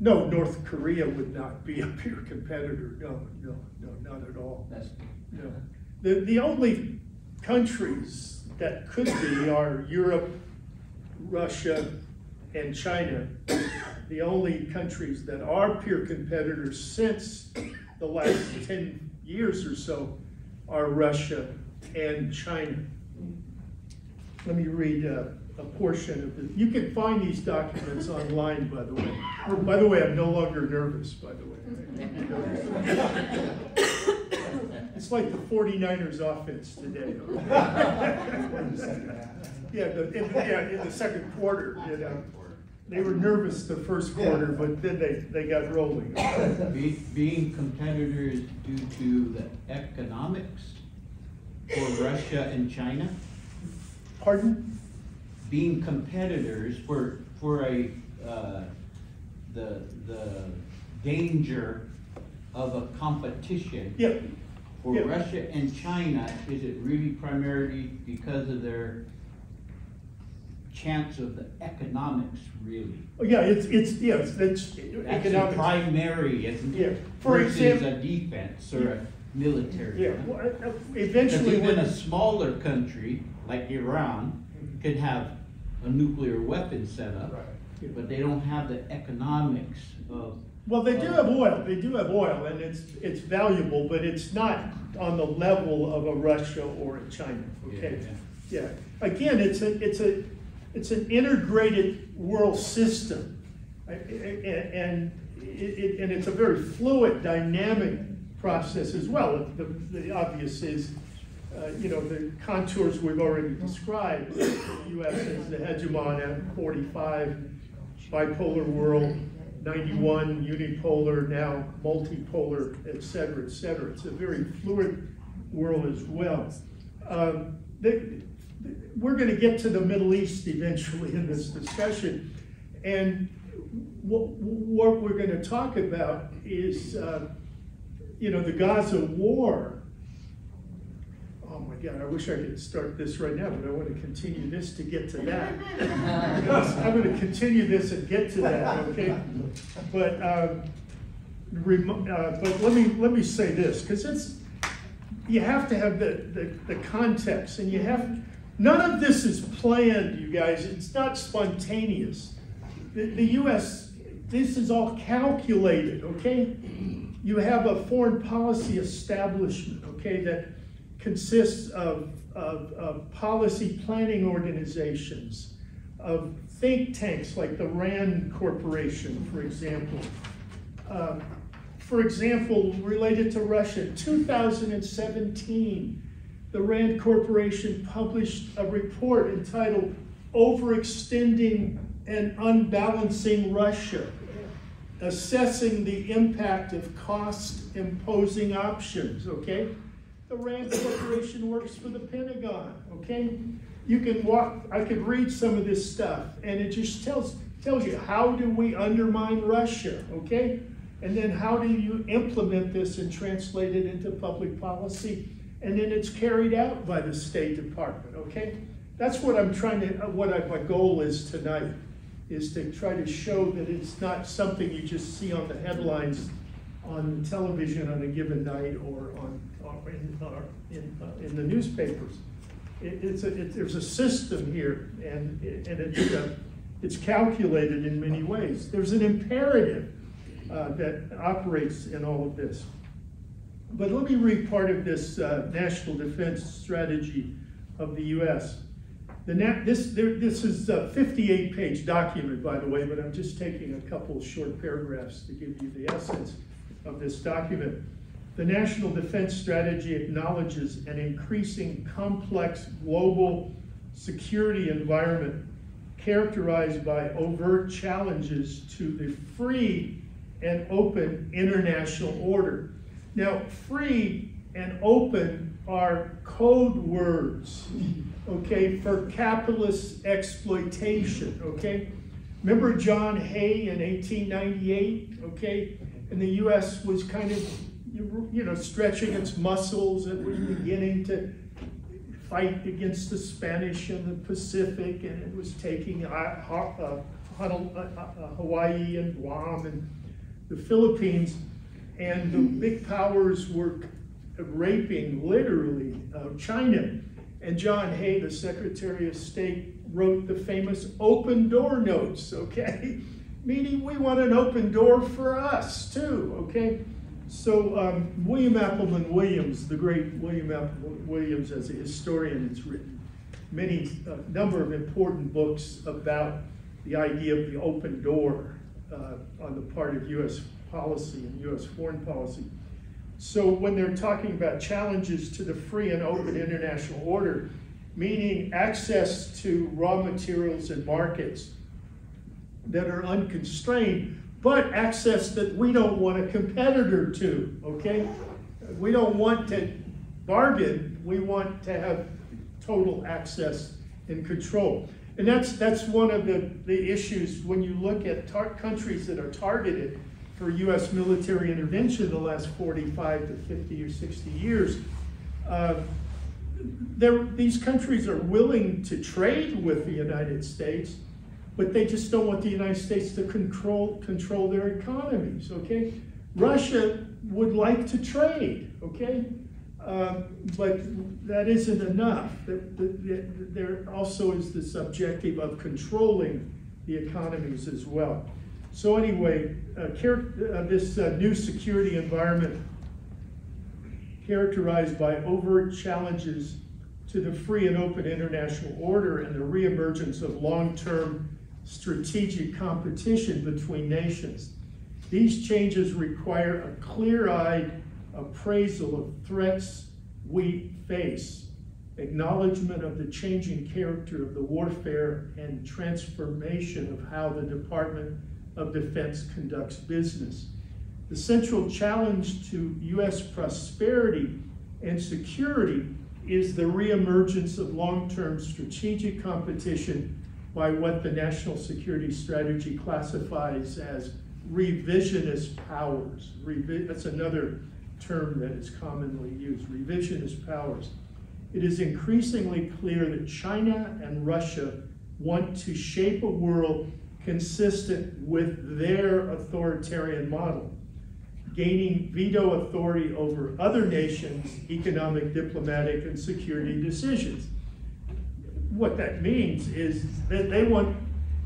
No, North Korea would not be a peer competitor, no, no, no, not at all. That's, No. The, the only countries that could be are Europe, Russia, and China. The only countries that are peer competitors since the last ten years or so are Russia and China. Let me read uh, a portion of it. You can find these documents online, by the way. Or, By the way, I'm no longer nervous, by the way. It's like the 49ers offense today. Yeah, the, in, yeah, in the second quarter, you know. They were nervous the first quarter, but then they, they got rolling. Be- Being competitors due to the economics for Russia and China? Pardon? Being competitors for, for a, uh, the, the danger of a competition Yeah, for Yeah. Russia and China, is it really primarily because of their chance of the economics, really? Oh, yeah, it's, it's, yeah, it's, it's That's the economic. primary, isn't Yeah, it? for Versus example- a defense or a military. Yeah, well, eventually, even a smaller country like Iran could have a nuclear weapon set up, but they don't have the economics of. well, they do have oil, they do have oil, and it's, it's valuable, but it's not on the level of a Russia or a China, okay? Yeah, again, it's a, it's a, it's an integrated world system. And it, it- and it's a very fluid, dynamic process as well. The, the obvious is, uh, you know, the contours we've already described. The US is the hegemon at forty-five, bipolar world, ninety-one, unipolar, now multipolar, et cetera, et cetera. It's a very fluid world as well. Um, the- we're gonna get to the Middle East eventually in this discussion. And what, what we're gonna talk about is, uh, you know, the Gaza war. Oh my God, I wish I could start this right now, but I wanna continue this to get to that. I'm gonna continue this and get to that, okay? But, um, uh, but let me, let me say this, because it's, you have to have the, the, the context, and you have, none of this is planned, you guys, it's not spontaneous. The, the US, this is all calculated, okay? You have a foreign policy establishment, okay, that consists of, of, of policy planning organizations, of think tanks like the RAND Corporation, for example. Um, For example, related to Russia, 2017, the RAND Corporation published a report entitled Overextending and Unbalancing Russia, assessing the impact of cost imposing options, okay? The RAND Corporation works for the Pentagon, okay? You can walk, I could read some of this stuff, and it just tells, tells you how do we undermine Russia, okay? And then how do you implement this and translate it into public policy? And then it's carried out by the State Department, okay? That's what I'm trying to, uh, what I, my goal is tonight, is to try to show that it's not something you just see on the headlines on television on a given night or on, or in, or in, uh, in the newspapers. It, it's a, it, there's a system here and, and it's, uh, it's calculated in many ways. There's an imperative uh, that operates in all of this. But let me read part of this uh, national defense strategy of the U.S. The na- this, there, this is a 58-page document, by the way, but I'm just taking a couple short paragraphs to give you the essence of this document. The National Defense Strategy acknowledges an increasing complex global security environment characterized by overt challenges to the free and open international order. Now, free and open are code words, okay, for capitalist exploitation, okay? Remember John Hay in 1898, okay? And the US was kind of, you know, stretching its muscles. It was beginning to fight against the Spanish in the Pacific, and it was taking uh, uh, uh, Hawaii and Guam and the Philippines, and the big powers were raping literally uh, China. And John Hay, the Secretary of State, wrote the famous open door notes, okay? Meaning we want an open door for us too, okay? So um, William Appleman Williams, the great William Appleman Williams, as a historian, has written many, a number of important books about the idea of the open door uh, on the part of U.S. policy and U.S. foreign policy. So when they're talking about challenges to the free and open international order, meaning access to raw materials and markets that are unconstrained, but access that we don't want a competitor to, okay? We don't want to bargain, we want to have total access and control. And that's, that's one of the, the issues when you look at tar- countries that are targeted for US military intervention the last 45 to 50 or 60 years. Uh, these countries are willing to trade with the United States, but they just don't want the United States to control, control their economies, okay? Russia would like to trade, okay? Um, but that isn't enough. The- the- the- There also is this objective of controlling the economies as well. So anyway, uh, uh, this uh, new security environment characterized by overt challenges to the free and open international order and the reemergence of long-term strategic competition between nations. These changes require a clear-eyed appraisal of threats we face, acknowledgement of the changing character of the warfare, and transformation of how the Department of Defense conducts business. The central challenge to U.S. prosperity and security is the reemergence of long-term strategic competition by what the national security strategy classifies as revisionist powers. Revi- that's another term that is commonly used, revisionist powers. It is increasingly clear that China and Russia want to shape a world consistent with their authoritarian model, gaining veto authority over other nations' economic, diplomatic, and security decisions. What that means is that they want,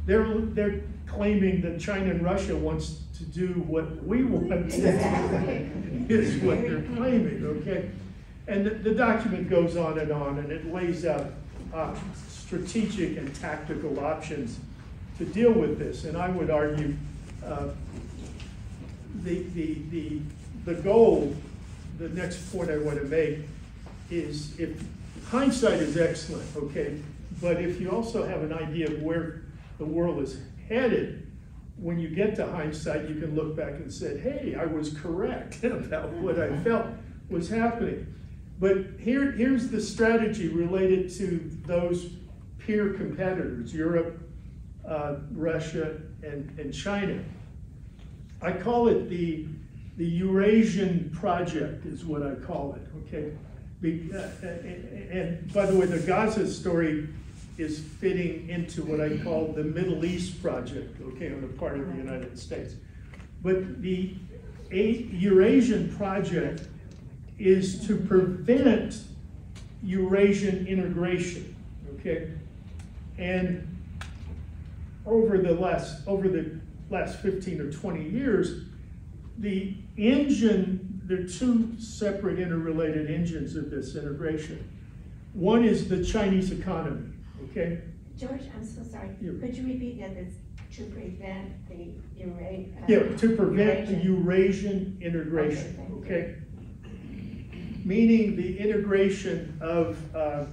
they're, they're claiming that China and Russia wants to do what we want to do, is what they're claiming, okay? And the, the document goes on and on, and it lays out uh, strategic and tactical options to deal with this. And I would argue uh, the, the, the, the goal, the next point I want to make is if hindsight is excellent, okay, but if you also have an idea of where the world is headed, when you get to hindsight, you can look back and say, hey, I was correct about what I felt was happening. But here, here's the strategy related to those peer competitors, Europe, uh, Russia, and, and China. I call it the, the Eurasian project is what I call it, okay? Be, uh, and, and by the way, the Gaza story is fitting into what I call the Middle East project, okay, on the part of the United States. But the Eurasian project is to prevent Eurasian integration, okay? And over the last over the last 15 or 20 years, the engine, there are two separate interrelated engines of this integration. One is the Chinese economy, okay? George, I'm so sorry. Yeah. Could you repeat that? It's to prevent the uh, Yeah, to prevent the Eurasian- integration, Okay, okay? Meaning the integration of, uh,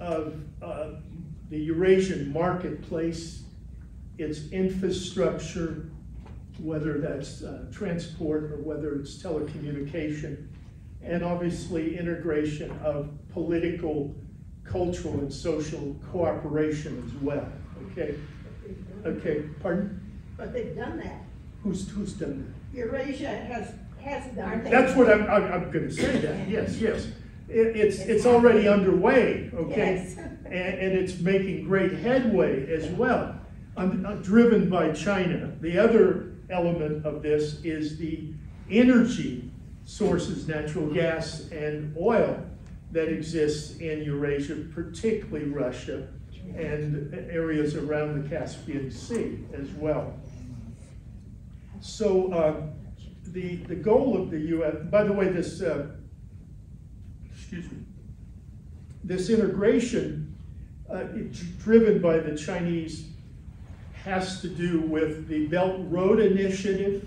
of uh, the Eurasian marketplace, its infrastructure, whether that's uh, transport or whether it's telecommunication, and obviously integration of political, cultural, and social cooperation as well, okay? Okay, pardon? But they've done that. Who's, who's done that? Eurasia has, has done that? that. That's what I'm, I'm, I'm gonna say that, yes, yes. It, it's, it's already underway, okay? Yes. And, and it's making great headway as well, un- uh, driven by China. The other element of this is the energy sources, natural gas and oil that exists in Eurasia, particularly Russia and areas around the Caspian Sea as well. So uh, the, the goal of the US, by the way, this, uh, excuse me, this integration uh, driven by the Chinese has to do with the Belt Road Initiative,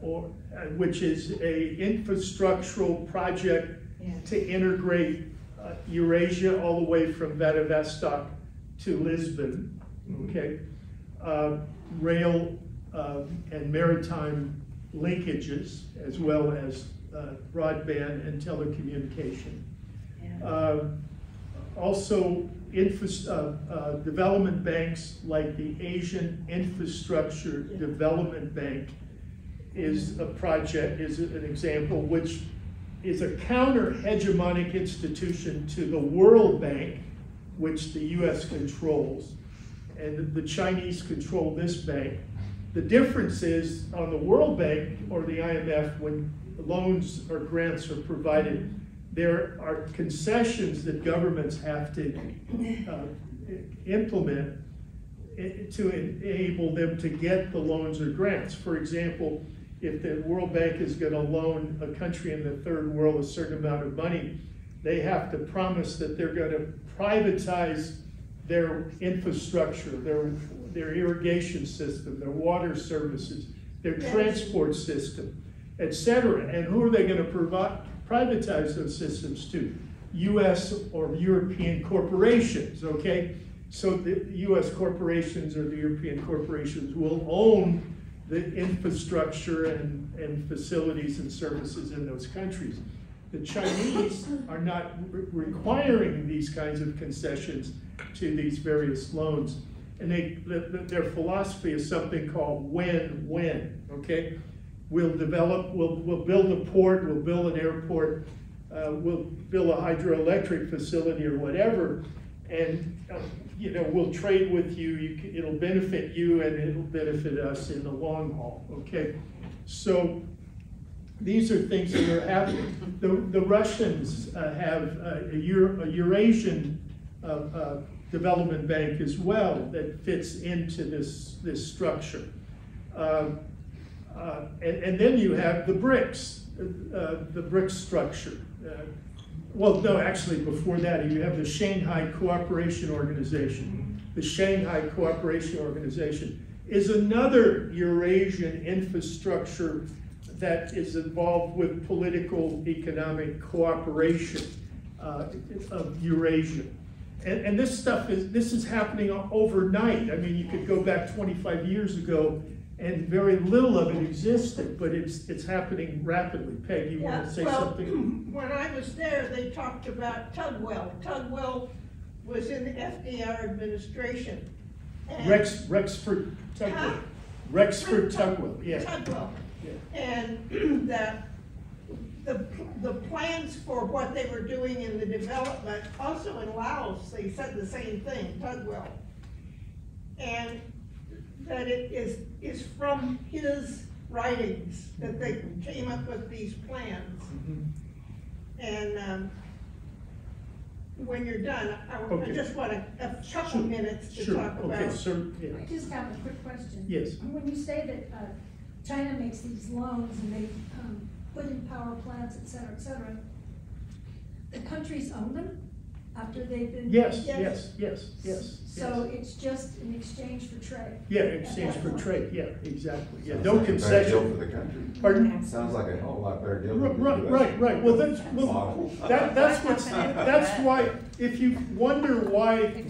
or, uh, which is a infrastructural project to integrate uh, Eurasia all the way from Vladivostok to Lisbon, okay? Uh, Rail uh, and maritime linkages, as well as uh, broadband and telecommunication. Uh, Also, uh, uh, development banks like the Asian Infrastructure Development Bank is a project, is an example, which is a counter hegemonic institution to the World Bank, which the US controls, and the Chinese control this bank. The difference is on the World Bank or the IMF, when loans or grants are provided, there are concessions that governments have to uh, implement to enable them to get the loans or grants. For example, if the World Bank is gonna loan a country in the third world a certain amount of money, they have to promise that they're gonna privatize their infrastructure, their, their irrigation system, their water services, their transport system, et cetera. And who are they gonna provide, privatize those systems to? US or European corporations, okay? So the US corporations or the European corporations will own the infrastructure and, and facilities and services in those countries. The Chinese are not re- requiring these kinds of concessions to these various loans. And they, the- the- their philosophy is something called win-win, okay? We'll develop, we'll, we'll build a port, we'll build an airport, uh, we'll build a hydroelectric facility or whatever, and, uh, you know, we'll trade with you, you, it'll benefit you and it'll benefit us in the long haul, okay? So, these are things that are happening. The, the Russians uh, have uh, a Euro, a Eurasian uh, uh, development bank as well that fits into this, this structure. Um, uh, And, and then you have the BRICS, uh, the BRICS structure. Well, no, actually, before that, you have the Shanghai Cooperation Organization. The Shanghai Cooperation Organization is another Eurasian infrastructure that is involved with political, economic cooperation uh, of Eurasia. And, and this stuff is, this is happening overnight. I mean, you could go back 25 years ago and very little of it existed, but it's, it's happening rapidly. Peg, you want to say well, something? When I was there, they talked about Tugwell. Tugwell was in the FDR administration. Rex, Rexford Huh? Tugwell. Rexford Tugwell, yeah. Tugwell. yeah. And that the, the plans for what they were doing in the development, also in Laos, they said the same thing, Tugwell. And that it is, is from his writings that they came up with these plans. Mhm. And, um, when you're done, I, I just want a, a couple Sure, minutes to Sure, talk okay, about. sir, yeah. I just have a quick question. Yes. When you say that, uh, China makes these loans and they, um, put in power plants, et cetera, et cetera, the countries own them after they've been? Yes, Yes. yes, yes, yes. So yes. it's just an exchange for trade? Yeah, exchange for trade, yeah, exactly, yeah, Sounds no like a better deal concession. For the country. Pardon? Sounds like a whole lot better deal. Right, the right, US. right, right, well, that's, well, that, that's what's, that's why, if you wonder why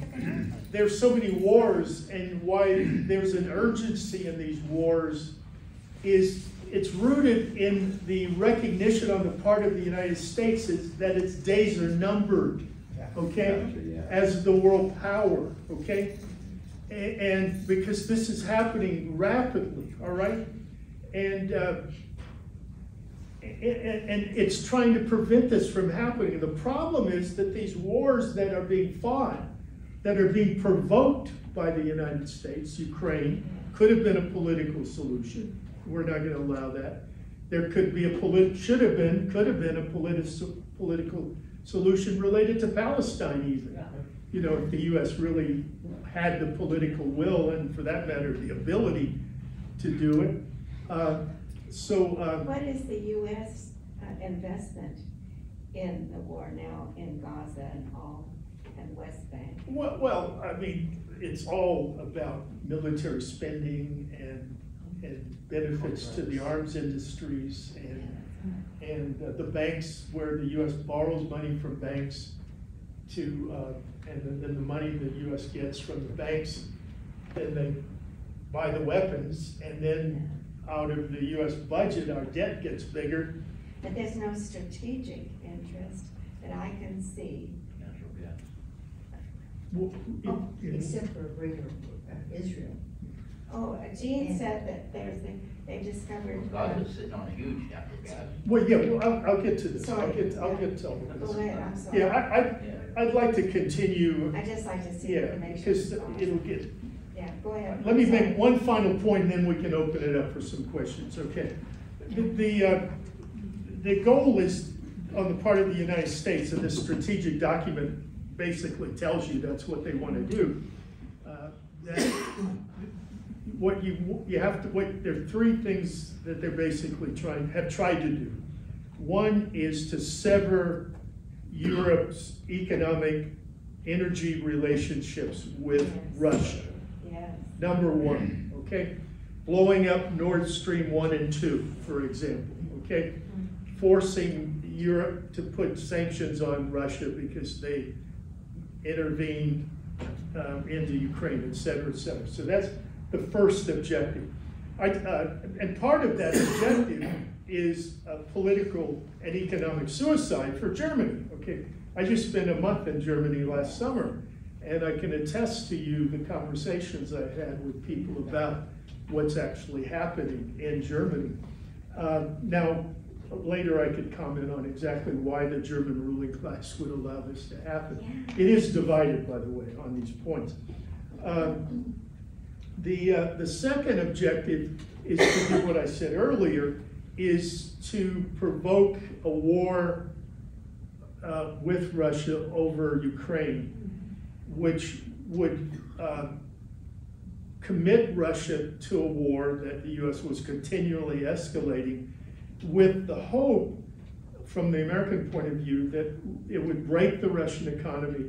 there's so many wars and why there's an urgency in these wars, is it's rooted in the recognition on the part of the United States is that its days are numbered, okay? Gotcha, yeah. As the world power, okay? And because this is happening rapidly, all right? And, uh, and it's trying to prevent this from happening. The problem is that these wars that are being fought, that are being provoked by the United States, Ukraine, could have been a political solution. We're not going to allow that. There could be a polit, should have been, could have been a politi- political solution related to Palestine even. You know, if the US really had the political will and for that matter, the ability to do it. Uh, So, uh, What is the US uh, investment in the war now in Gaza and all, and West Bank? Well, well, I mean, it's all about military spending and, and benefits to the arms industries and, and uh, the banks, where the US borrows money from banks to, uh, and then- then the money the US gets from the banks, then they buy the weapons, and then out of the US budget, our debt gets bigger. But there's no strategic interest that I can see. Well, Oh, it- it- Except for greater uh, Israel. Oh, uh, Gene said that there's, the- they discovered. uh, Gaza's sitting on a huge natural gas. Well, yeah, well, I'll, I'll get to this, I'll get, I'll get to all Go this. ahead, I'm sorry. Yeah, I, I, I'd like to continue, I just like to see yeah, information. because it'll get, Yeah, go ahead. let me sorry. make one final point, and then we can open it up for some questions, okay? The, the, uh, the goal is, on the part of the United States, and this strategic document basically tells you that's what they want to do. uh, That what you, you have to, what, there are three things that they're basically trying, have tried to do. One is to sever Europe's economic energy relationships with Yes. Russia. Yes. Number one, okay? Blowing up Nord Stream one and two, for example, okay? Forcing Europe to put sanctions on Russia because they intervened um, into Ukraine, et cetera, et cetera. So that's the first objective. I, uh, and part of that objective is uh, political and economic suicide for Germany, okay? I just spent a month in Germany last summer, and I can attest to you the conversations I've had with people about what's actually happening in Germany. Uh, now, later I could comment on exactly why the German ruling class would allow this to happen. It is divided, by the way, on these points. Um, the, uh, the second objective is to do what I said earlier, is to provoke a war uh, with Russia over Ukraine, which would uh, commit Russia to a war that the US was continually escalating with the hope, from the American point of view, that it would break the Russian economy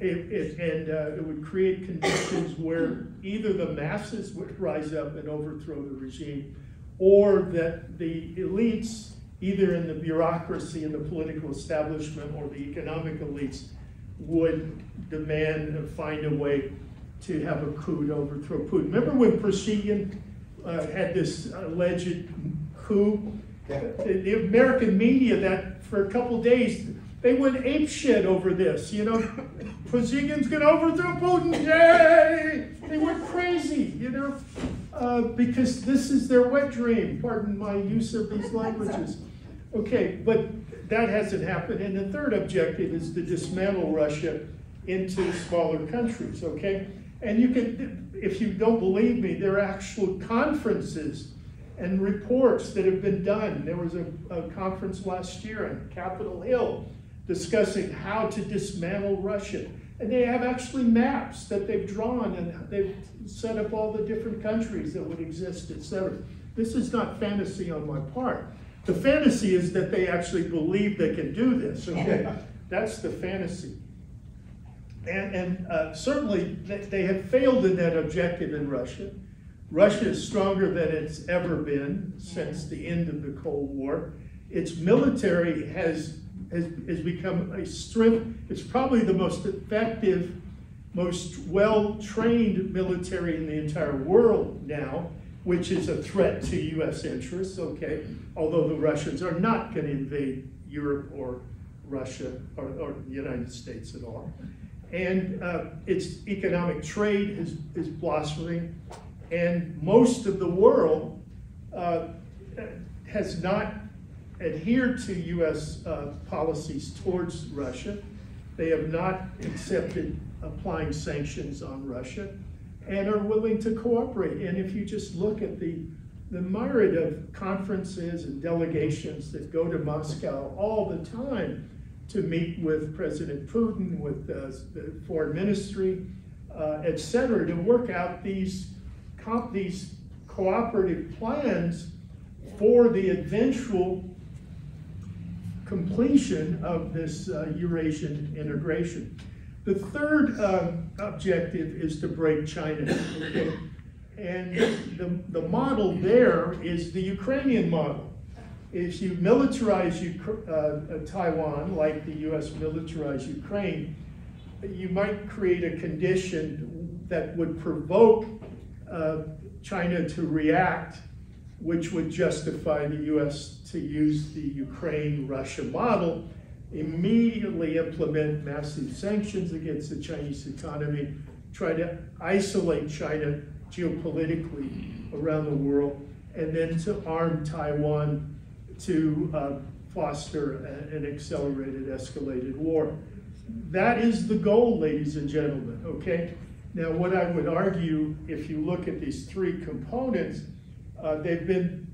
it, it, and uh, it would create conditions where either the masses would rise up and overthrow the regime, or that the elites, either in the bureaucracy and the political establishment or the economic elites, would demand and find a way to have a coup to overthrow Putin. Remember when Prigozhin uh, had this alleged coup? The, the American media that for a couple days they went ape shit over this. You know, Prigozhin's gonna overthrow Putin! Yay! They went crazy. You know, uh, because this is their wet dream. Pardon my use of these languages. Okay, but that hasn't happened. And the third objective is to dismantle Russia into smaller countries, okay? And you can, if you don't believe me, there are actual conferences and reports that have been done. There was a, a conference last year on Capitol Hill discussing how to dismantle Russia. And they have actually maps that they've drawn and they've set up all the different countries that would exist, etc. This is not fantasy on my part. The fantasy is that they actually believe they can do this, okay? That's the fantasy. And, and uh, certainly they, they have failed in that objective in Russia. Russia is stronger than it's ever been since the end of the Cold War. Its military has, has, has become a strength, it's probably the most effective, most well trained military in the entire world now. which is a threat to US interests, okay? Although the Russians are not gonna invade Europe or Russia or, or the United States at all. And uh, its economic trade is, is blossoming, and most of the world uh, has not adhered to US uh, policies towards Russia. They have not accepted applying sanctions on Russia and are willing to cooperate. And if you just look at the, the myriad of conferences and delegations that go to Moscow all the time to meet with President Putin, with uh, the foreign ministry, uh, et cetera, to work out these, these cooperative plans for the eventual completion of this uh, Eurasian integration. The third uh, objective is to break China. okay? And the, the model there is the Ukrainian model. If you militarize uh, Taiwan like the US militarized Ukraine, you might create a condition that would provoke uh, China to react, which would justify the US to use the Ukraine-Russia model, immediately implement massive sanctions against the Chinese economy, try to isolate China geopolitically around the world, and then to arm Taiwan to uh, foster an accelerated, escalated war. That is the goal, ladies and gentlemen, okay? Now, what I would argue, if you look at these three components, uh, they've been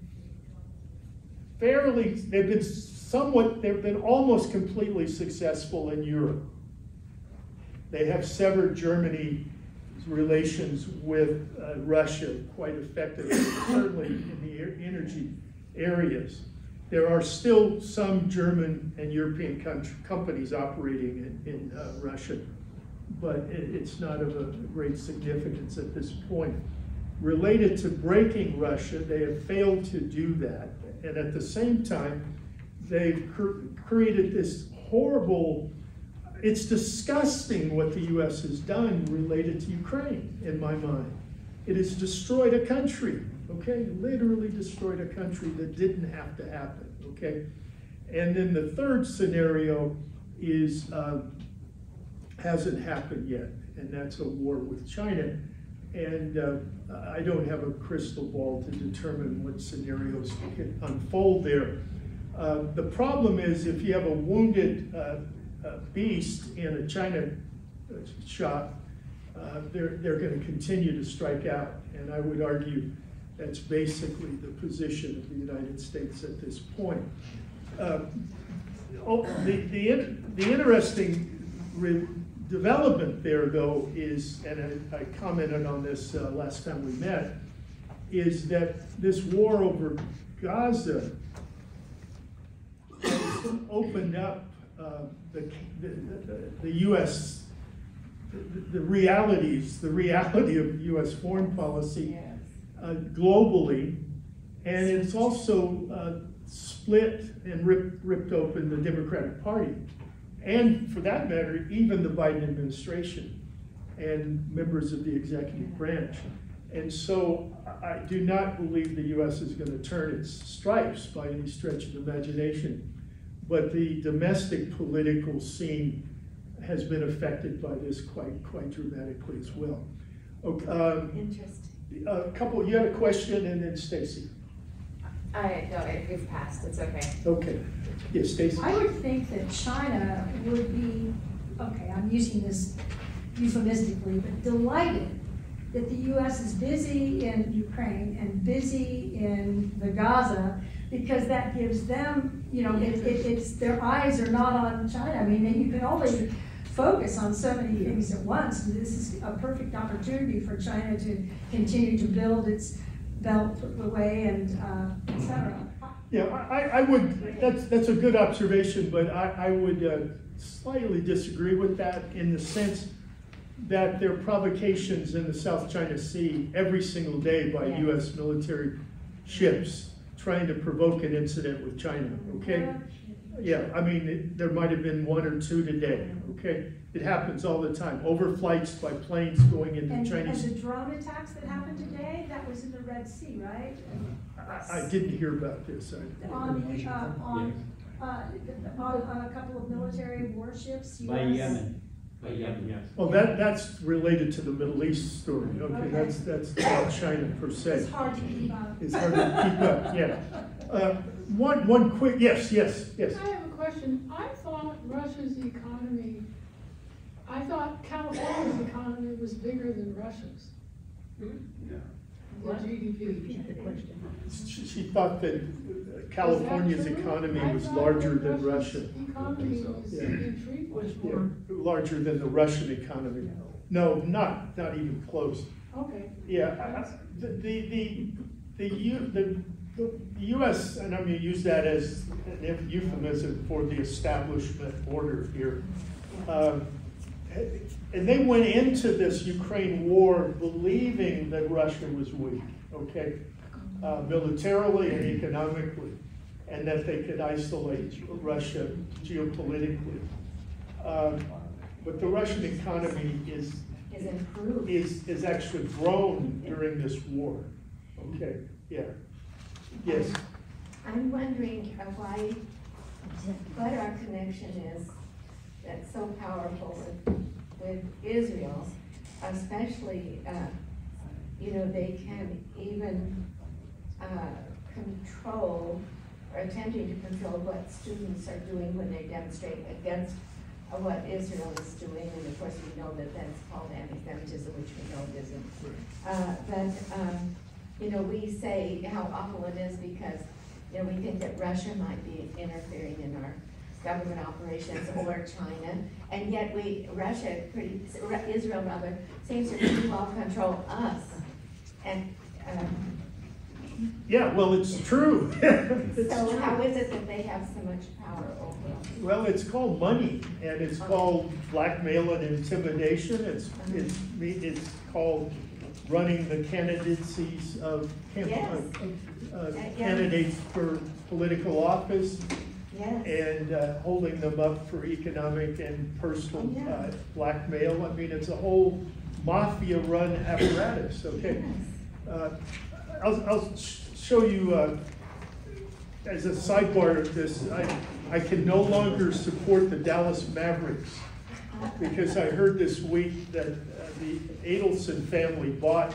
fairly, they've been somewhat, they've been almost completely successful in Europe. They have severed Germany's relations with uh, Russia quite effectively, certainly in the energy areas. There are still some German and European country, companies operating in, in uh, Russia, but it, it's not of a great significance at this point. Related to breaking Russia, they have failed to do that. And at the same time, they've cr- created this horrible, it's disgusting what the US has done related to Ukraine, in my mind. It has destroyed a country, okay? Literally destroyed a country that didn't have to happen, okay? And then the third scenario is, uh, hasn't happened yet, and that's a war with China. And uh, I don't have a crystal ball to determine what scenarios can unfold there. Uh, the problem is if you have a wounded uh, uh, beast in a China uh, shop, uh, they're, they're going to continue to strike out. And I would argue that's basically the position of the United States at this point. Oh, the, the, the interesting re- development there, though, is, and I, I commented on this uh, last time we met, is that this war over Gaza opened up uh, the, the, the, U.S. The, the realities, the reality of U.S. foreign policy uh, globally, and it's also uh, split and ripped, ripped open the Democratic Party, and for that matter, even the Biden administration and members of the executive branch. And so I do not believe the U.S. is going to turn its stripes by any stretch of imagination. But the domestic political scene has been affected by this quite, quite dramatically as well. Okay, um, Interesting. a couple, you had a question and then Stacy. I, no, it, we've passed, it's okay. Okay, yes, Stacy. I would think that China would be, okay, I'm using this euphemistically, but delighted that the US is busy in Ukraine and busy in the Gaza, because that gives them, you know, it, it, it's, their eyes are not on China. I mean, you can only focus on so many things at once, and this is a perfect opportunity for China to continue to build its beltway and, uh, et cetera. Yeah, I, I- I would, that's, that's a good observation, but I, I would uh, slightly disagree with that in the sense that there are provocations in the South China Sea every single day by Yeah. US military ships trying to provoke an incident with China, okay? Yeah, I mean, it- there might have been one or two today, okay? It happens all the time, overflights by planes going into And, and Chinese. the drone attacks that happened today, that was in the Red Sea, right? I, I didn't hear about this. I- On the, uh, on, uh, on, on a couple of military warships, US. By Yemen, by Yemen, yes. Well, that, that's related to the Middle East story, okay? Okay. That's, that's not China per se. It's hard to keep up. It's hard to keep up, yeah. Uh, One, one quick, yes, yes, yes. I have a question. I thought Russia's economy, I thought California's economy was bigger than Russia's. The GDP. Repeat the question. She, she thought that uh, California's that economy I was larger than Russia's Russia. Economy was Yeah. three was Yeah, more. larger than the Russian economy. No, not, not even close. Okay. Yeah, I- I- the, the, the, the the, the US, and I'm gonna use that as an euphemism for the establishment order here. Um, And they went into this Ukraine war believing that Russia was weak, okay? Uh, militarily and economically, and that they could isolate Russia geopolitically. Um, But the Russian economy is Is improved. is, is actually grown during this war. Okay, yeah. Yes, I'm wondering uh, why, what our connection is that's so powerful with, with Israel, especially, uh, you know, they can even, uh, control, or attempting to control what students are doing when they demonstrate against what Israel is doing, and of course, we know that that's called anti-Semitism, which we know it isn't. Uh, but, um, you know, we say how awful it is because, you know, we think that Russia might be interfering in our government operations or China, and yet we, Russia, pretty, Israel rather, seems to pretty well control us. And, um, yeah, well, it's true. It's so true. how is it that they have so much power over us? Well, it's called money, and it's called blackmail and intimidation, it's, it's, it's called running the candidacies of, cam- Yes. uh, uh, Yeah. candidates for political office, Yes, and uh, holding them up for economic and personal Yeah. uh, blackmail. I mean, it's a whole mafia-run apparatus, okay? Uh, I'll, I'll sh- show you, uh, as a sidebar of this, I, I can no longer support the Dallas Mavericks because I heard this week that the Adelson family bought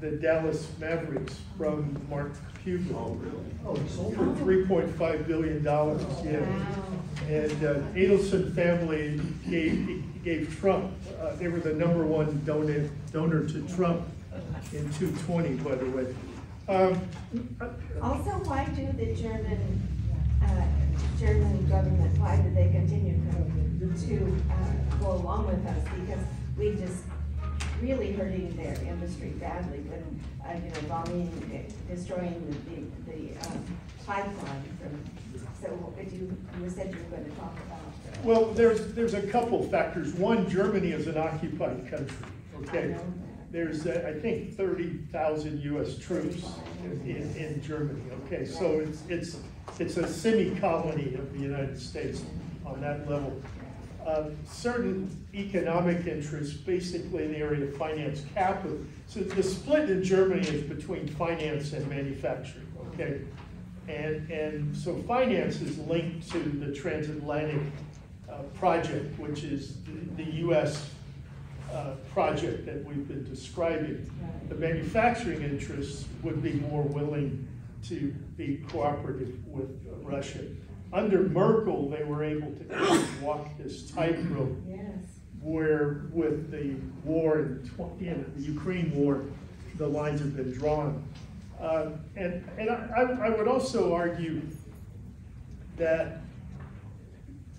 the Dallas Mavericks from Mark Cuban. Oh, really? Oh, it's sold. For three point five billion dollars, yeah. wow. And uh, Adelson family gave, gave Trump, uh, they were the number one donor, donor to Trump in two twenty, by the way. Um, Also, why do the German, uh, German government, why do they continue to, to, uh, go along with us? Because we just really hurting their industry badly with, uh, you know, bombing, uh, destroying the, the, the, um, pipeline from, so what you, you said you were gonna talk about. Well, there's, there's a couple factors. One, Germany is an occupied country, okay? There's, uh, I think, thirty thousand US troops in, in Germany, okay? So it's, it's, it's a semi-colony of the United States on that level. Uh, Certain economic interests, basically in the area of finance capital. So the split in Germany is between finance and manufacturing, okay? And, and so finance is linked to the transatlantic uh, project, which is the the US uh, project that we've been describing. The manufacturing interests would be more willing to be cooperative with Russia. Under Merkel, they were able to walk this tightrope Yes, where with the war in, tw- you the Ukraine war, the lines have been drawn. Uh, And, and I, I would also argue that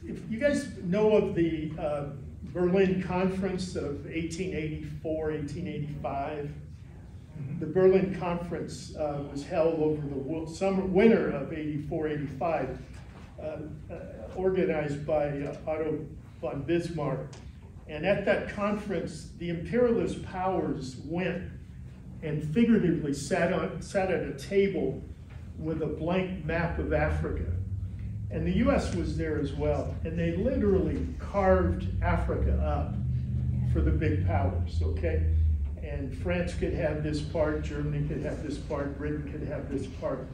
if you guys know of the uh, Berlin Conference of 1884, 1885, the Berlin Conference uh, was held over the summer, winter of 84, 85, uh, uh, organized by uh, Otto von Bismarck. And at that conference, the imperialist powers went and figuratively sat on, sat at a table with a blank map of Africa And the US was there as well, and they literally carved Africa up for the big powers, okay? And France could have this part, Germany could have this part, Britain could have this part.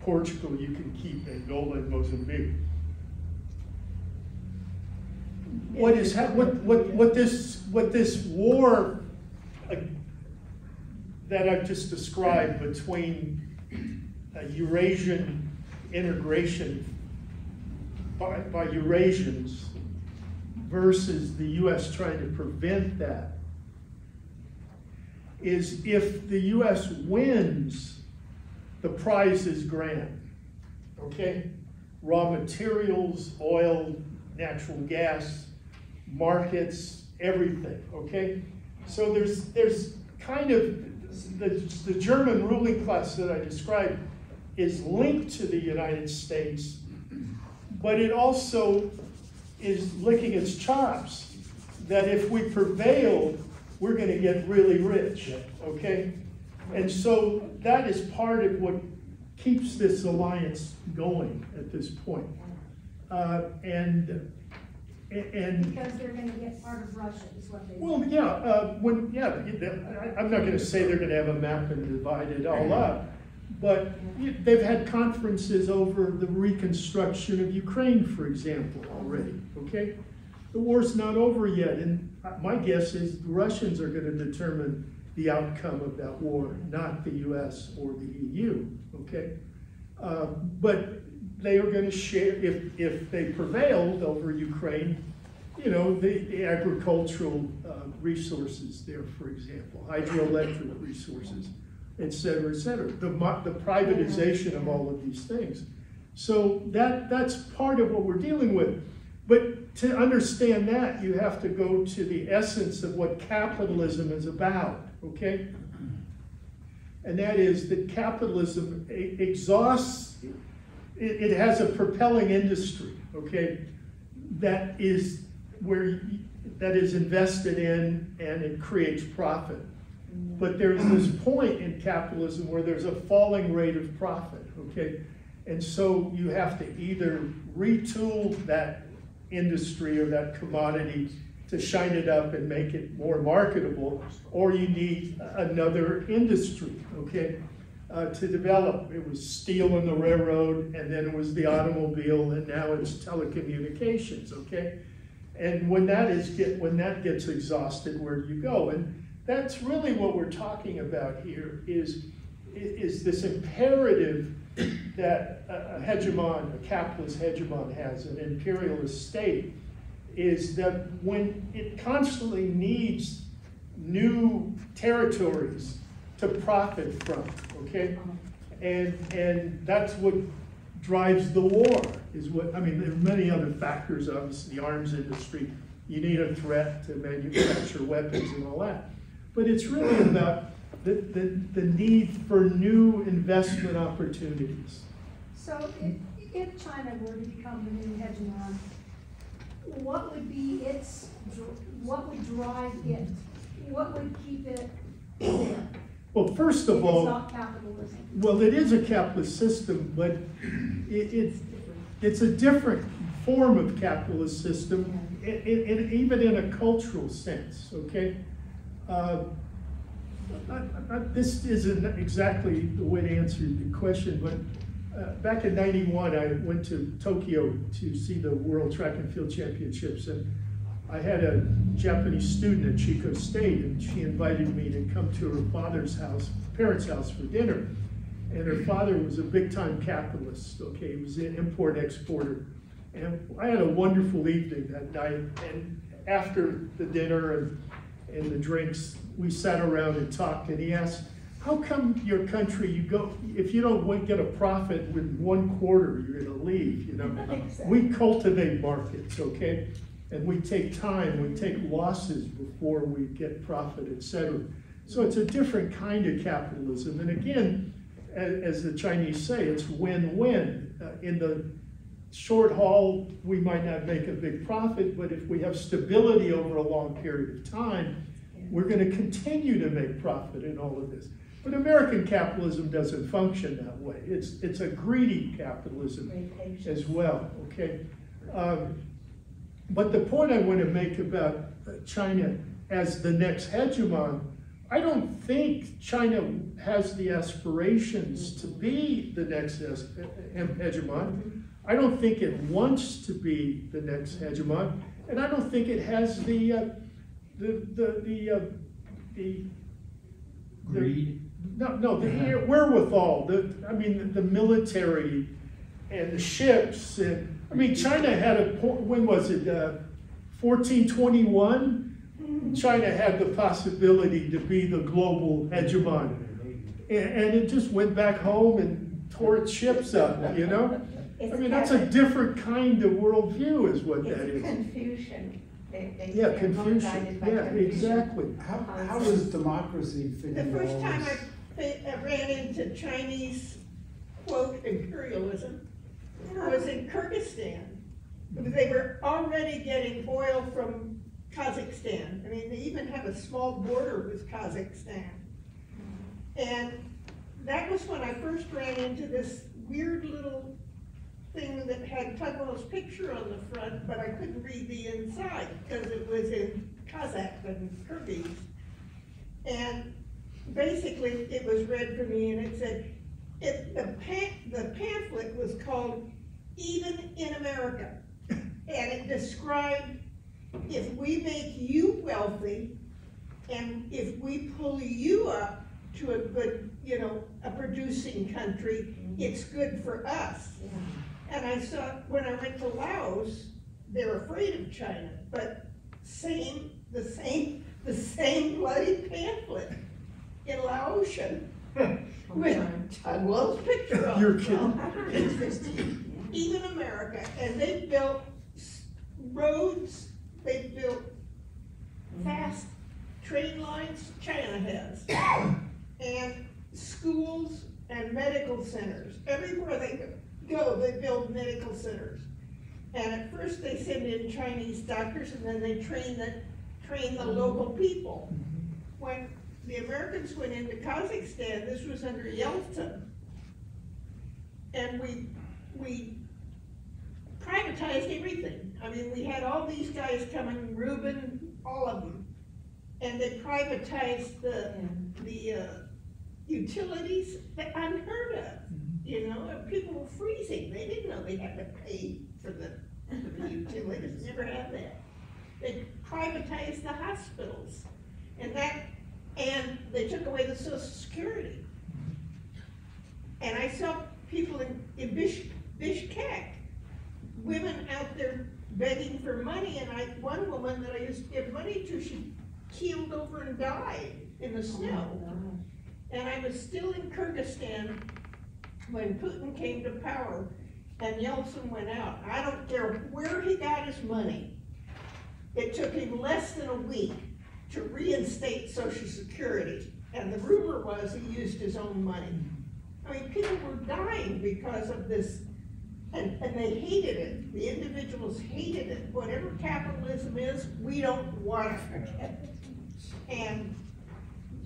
Portugal, you can keep Angola and Mozambique. What is, what, what, what this, what this war uh, that I've just described between uh, Eurasian integration by, by Eurasians versus the US trying to prevent that is if the US wins, the prize is grand, okay? Raw materials, oil, natural gas, markets, everything, okay? So there's, there's kind of, the, the German ruling class that I described is linked to the United States, but it also is licking its chops that if we prevail, we're going to get really rich, okay? And so that is part of what keeps this alliance going at this point. Uh, and and Because they're gonna get part of Russia is what they. well, yeah, uh, when, yeah, I, I'm not gonna say they're gonna have a map and divide it all up. But you- they've had conferences over the reconstruction of Ukraine, for example, already, okay? The war's not over yet, and my guess is the Russians are gonna determine the outcome of that war, not the US or the EU, okay? Uh, But they are gonna share, if, if they prevailed over Ukraine, you know, the the agricultural uh, resources there, for example, hydroelectric resources, et cetera, et cetera, the, the privatization of all of these things. So that, that's part of what we're dealing with. But to understand that, you have to go to the essence of what capitalism is about, okay? And that is that capitalism exhausts, it, it has a propelling industry, okay? That is where, that is invested in and it creates profit. But there's this point in capitalism where there's a falling rate of profit, okay? And so you have to either retool that industry or that commodity to shine it up and make it more marketable, or you need another industry, okay, uh, to develop. It was steel and the railroad, and then it was the automobile, and now it's telecommunications, okay? And when that is get when that gets exhausted, where do you go? And that's really what we're talking about here is is this imperative that a hegemon, a capitalist hegemon has, an imperialist state, is that when it constantly needs new territories to profit from, okay? And, and that's what drives the war, is what, I mean, there are many other factors, obviously, the arms industry, you need a threat to manufacture weapons and all that. But it's really about the, the, the need for new investment opportunities. So if, if China were to become the new hegemon, what would be its, what would drive it? What would keep it there? Well, first of all. Well, it is a capitalist system, but it, it, it's a different form of capitalist system, i- even in a cultural sense, okay? Uh, I- I- This isn't exactly the way to answer the question, but uh, back in ninety-one, I went to Tokyo to see the World Track and Field Championships, and I had a Japanese student at Chico State, and she invited me to come to her father's house, parents' house for dinner. And her father was a big-time capitalist, okay, he was an import-exporter. And I had a wonderful evening that night, and after the dinner and, and the drinks, we sat around and talked, and he asked, how come your country, you go, if you don't get a profit with one quarter, you're gonna leave, you know? We cultivate markets, okay? And we take time, we take losses before we get profit, et cetera. So it's a different kind of capitalism. And again, as, as the Chinese say, it's win-win. Uh, in the short haul, we might not make a big profit, but if we have stability over a long period of time, we're gonna continue to make profit in all of this. But American capitalism doesn't function that way. It's, it's a greedy capitalism as well, okay? Um, But the point I want to make about uh, China as the next hegemon, I don't think China has the aspirations to be the next hegemon. I don't think it wants to be the next hegemon, and I don't think it has the, uh, the, the, the, uh, the. the- Greed. no, no, the wherewithal, the, I mean, the, the military and the ships and, I mean, China had a, po- when was it, uh, fourteen twenty-one? China had the possibility to be the global hegemon. And, and it just went back home and tore its ships up, you know? I mean, that's a different kind of worldview is what that It's is. Confucian. They, they, Yeah, they're Confucian, yeah, Confucian. exactly. How, how does democracy fit The into all first time? I, I ran into Chinese, quote, imperialism was in Kyrgyzstan. They were already getting oil from Kazakhstan. I mean, they even have a small border with Kazakhstan. And that was when I first ran into this weird little thing that had Tugboat's picture on the front, but I couldn't read the inside because it was in Kazakh and Kyrgyz. And basically, it was read for me and it said, it, the pa- the pamphlet was called Even in America. And it described, if we make you wealthy and if we pull you up to a good, you know, a producing country, mm-hmm. it's good for us. And I saw, when I went to Laos, they're afraid of China, but same, the same, the same bloody pamphlet in Laotian with Tugwell's picture on You're kidding. Even America, and they built roads, they built fast train lines, China has. And schools and medical centers, everywhere they go, they build medical centers. And at first they send in Chinese doctors and then they train the, train the local people. When the Americans went into Kazakhstan, this was under Yeltsin. And we, we privatized everything. I mean, we had all these guys coming, Rubin, all of them. And they privatized the, the, uh, utilities, unheard of. You know, people were freezing, they didn't know they had to pay for the, for the utilities, never had that. They privatized the hospitals, and that, and they took away the social security. And I saw people in, in Bish, Bishkek, women out there begging for money, and I, one woman that I used to give money to, she keeled over and died in the oh snow. And I was still in Kyrgyzstan when Putin came to power and Yeltsin went out. I don't care where he got his money. It took him less than a week to reinstate social security. And the rumor was he used his own money. I mean, people were dying because of this, and, and they hated it. The individuals hated it. Whatever capitalism is, we don't want it. And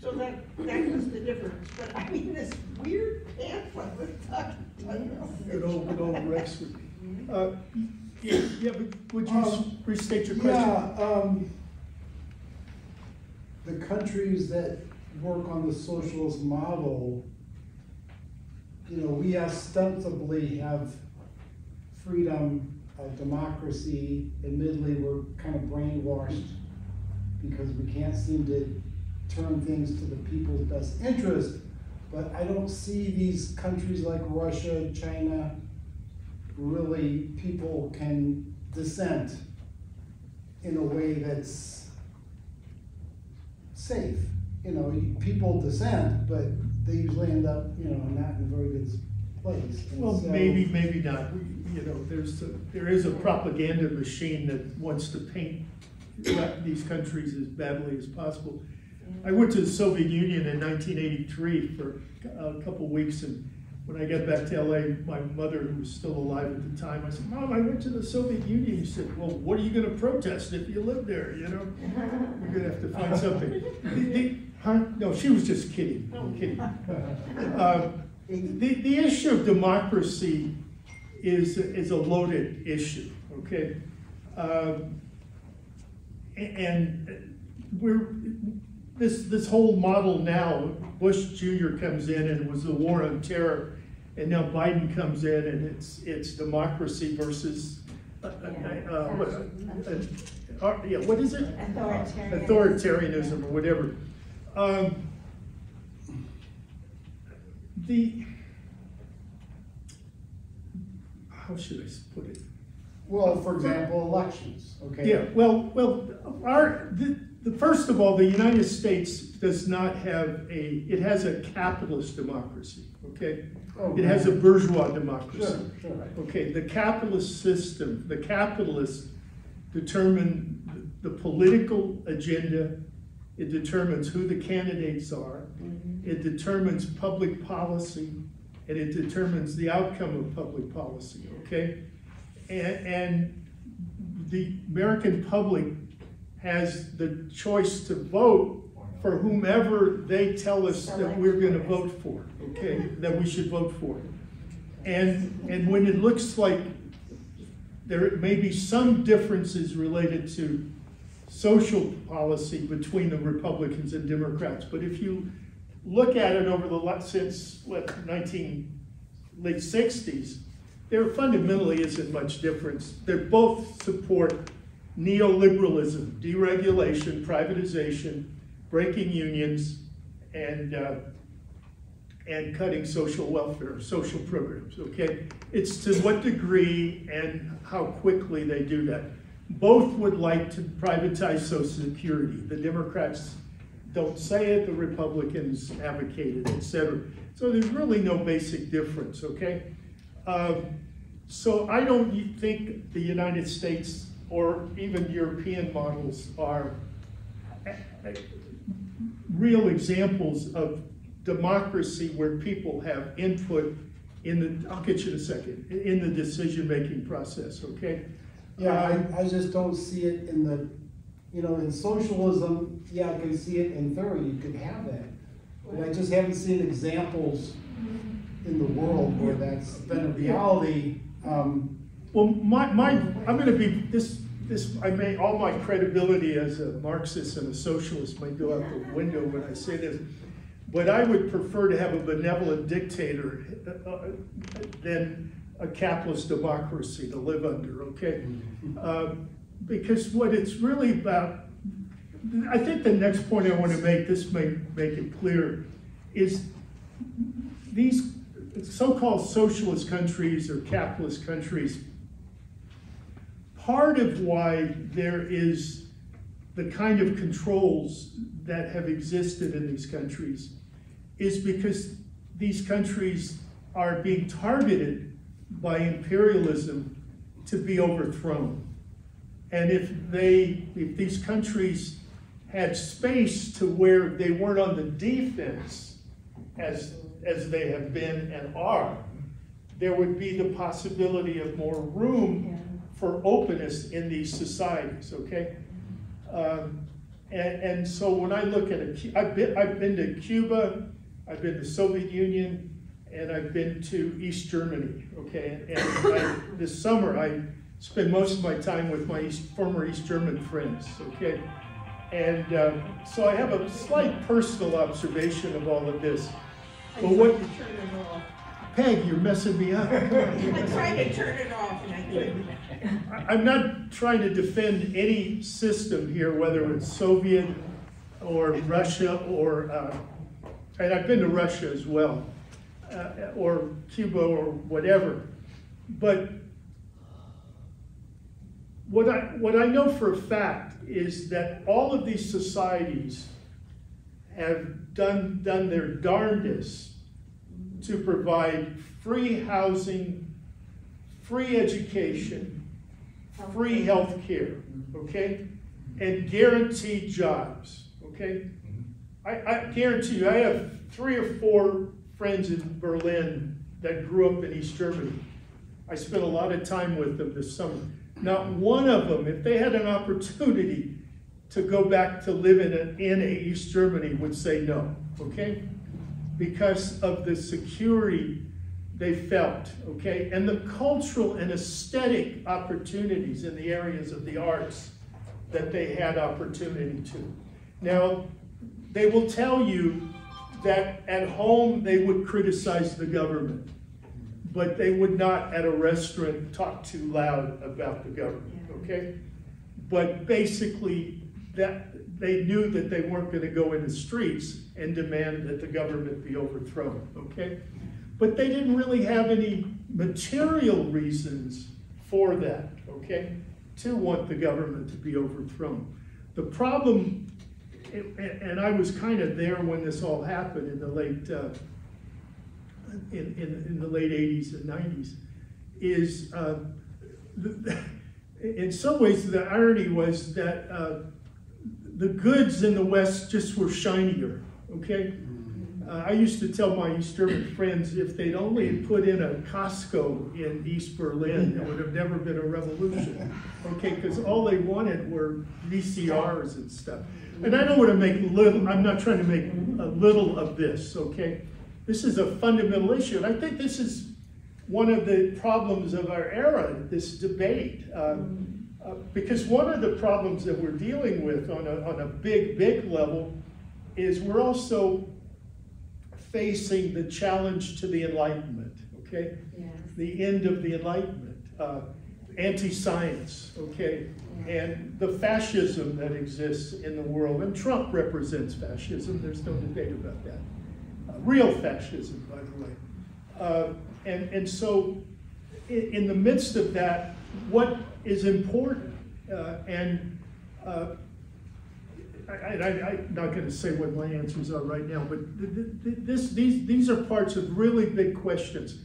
so that, that was the difference. But I mean, this weird pamphlet with talking. Good old, good old Rex. Uh, Yeah, yeah, but would you Um, restate your question? Yeah, um, the countries that work on the socialist model, you know, we ostensibly have freedom of democracy. Admittedly, we're kind of brainwashed because we can't seem to turn things to the people's best interest. But I don't see these countries like Russia, China, really people can dissent in a way that's safe. You know, people dissent, but they usually end up, you know, not in very good place. And Well, so- maybe, maybe not. We- You know, there's, a- there is a propaganda machine that wants to paint these countries as badly as possible. I went to the Soviet Union in nineteen eighty-three for a couple of weeks, and when I got back to LA, my mother, who was still alive at the time, I said, Mom, I went to the Soviet Union. She said, well, what are you gonna protest if you live there, you know? You're gonna have to find something. The- the- Huh? No, she was just kidding, I'm kidding. Uh, The, the issue of democracy is, is a loaded issue, okay? Um, a- And we're, this, this whole model now, Bush Jr. comes in and it was the war on terror, and now Biden comes in and it's, it's democracy versus, uh, uh, uh, what, uh, uh, yeah, what is it? Authoritarian. Authoritarianism or whatever. Um, The, how should I put it? Well, for example, elections, okay? Yeah, well, well, our, the, the, first of all, the United States does not have a, it has a capitalist democracy, okay? Oh, It has a bourgeois democracy. Sure, sure. Okay, the capitalist system, the capitalists determine the political agenda, it determines who the candidates are, mm-hmm. It determines public policy, and it determines the outcome of public policy, okay? And, and the American public has the choice to vote for whomever they tell us that we're gonna vote for, okay, that we should vote for. And, and when it looks like there may be some differences related to social policy between the Republicans and Democrats, but if you look at it over the, since, what, nineteen, late sixties, there fundamentally isn't much difference. They both support neoliberalism, deregulation, privatization, breaking unions, and, uh, and cutting social welfare, social programs, okay? It's to what degree and how quickly they do that. Both would like to privatize social security. The Democrats don't say it, the Republicans advocate it, et cetera. So there's really no basic difference, okay? Um, so I don't think the United States or even European models are uh, uh, real examples of democracy where people have input in the, I'll get you in a second, in the decision-making process, okay? Yeah, Um, I, I just don't see it in the, you know, in socialism, yeah, I can see it in theory, you could have that. But I just haven't seen examples in the world where that's been a reality. Um, Well, my, my, I'm gonna be, this, this, I may, all my credibility as a Marxist and a socialist might go out the window when I say this, but I would prefer to have a benevolent dictator uh, uh, than a capitalist democracy to live under, okay? Um, Because what it's really about, I think the next point I want to make, this may make it clear, is these so-called socialist countries or capitalist countries, part of why there is the kind of controls that have existed in these countries is because these countries are being targeted by imperialism to be overthrown. And if they, if these countries had space to where they weren't on the defense as, as they have been and are, there would be the possibility of more room for openness in these societies, okay? Um, and, and so when I look at it, I've been, I've been to Cuba, I've been to Soviet Union, and I've been to East Germany, okay? And I, this summer, I spend most of my time with my East, former East German friends, okay? And uh, so I have a slight personal observation of all of this. I But what, tried to turn it off. Peg, you're messing me up. I tried to turn it off and I couldn't. I'm not trying to defend any system here, whether it's Soviet or Russia or, uh, and I've been to Russia as well, uh, or Cuba or whatever. But what I, what I know for a fact is that all of these societies have done, done their darndest to provide free housing, free education, free health care, mm-hmm. okay? And guaranteed jobs, okay? Mm-hmm. I, I guarantee you, I have three or four friends in Berlin that grew up in East Germany. I spent a lot of time with them this summer. Not one of them, if they had an opportunity to go back to live in a, in East Germany would say no, okay? Because of the security they felt, okay? And the cultural and aesthetic opportunities in the areas of the arts that they had opportunity to. Now, they will tell you that at home they would criticize the government, but they would not at a restaurant talk too loud about the government, okay? But basically, that they knew that they weren't going to go in the streets and demand that the government be overthrown, okay? But they didn't really have any material reasons for that, okay, to want the government to be overthrown. The problem, and and I was kind of there when this all happened in the late, uh, in, in, in the late 80s and 90s, is uh, in some ways the irony was that uh, the goods in the West just were shinier, okay? Uh, I used to tell my East German friends if they'd only put in a Costco in East Berlin, there would have never been a revolution. Okay, because all they wanted were VCRs and stuff. And I don't want to make little, I'm not trying to make a little of this, okay? This is a fundamental issue, and I think this is one of the problems of our era, this debate. Um, uh, because one of the problems that we're dealing with on a, on a big, big level is we're also facing the challenge to the Enlightenment, okay? Yes. The end of the Enlightenment, uh, anti-science, okay? And the fascism that exists in the world, and Trump represents fascism, there's no debate about that. Uh, real fascism, by the way. Uh, and, and so, in, in the midst of that, what is important, uh, and uh, I, I'm not going to say what my answers are right now, but th- th- th- this, these, these are parts of really big questions.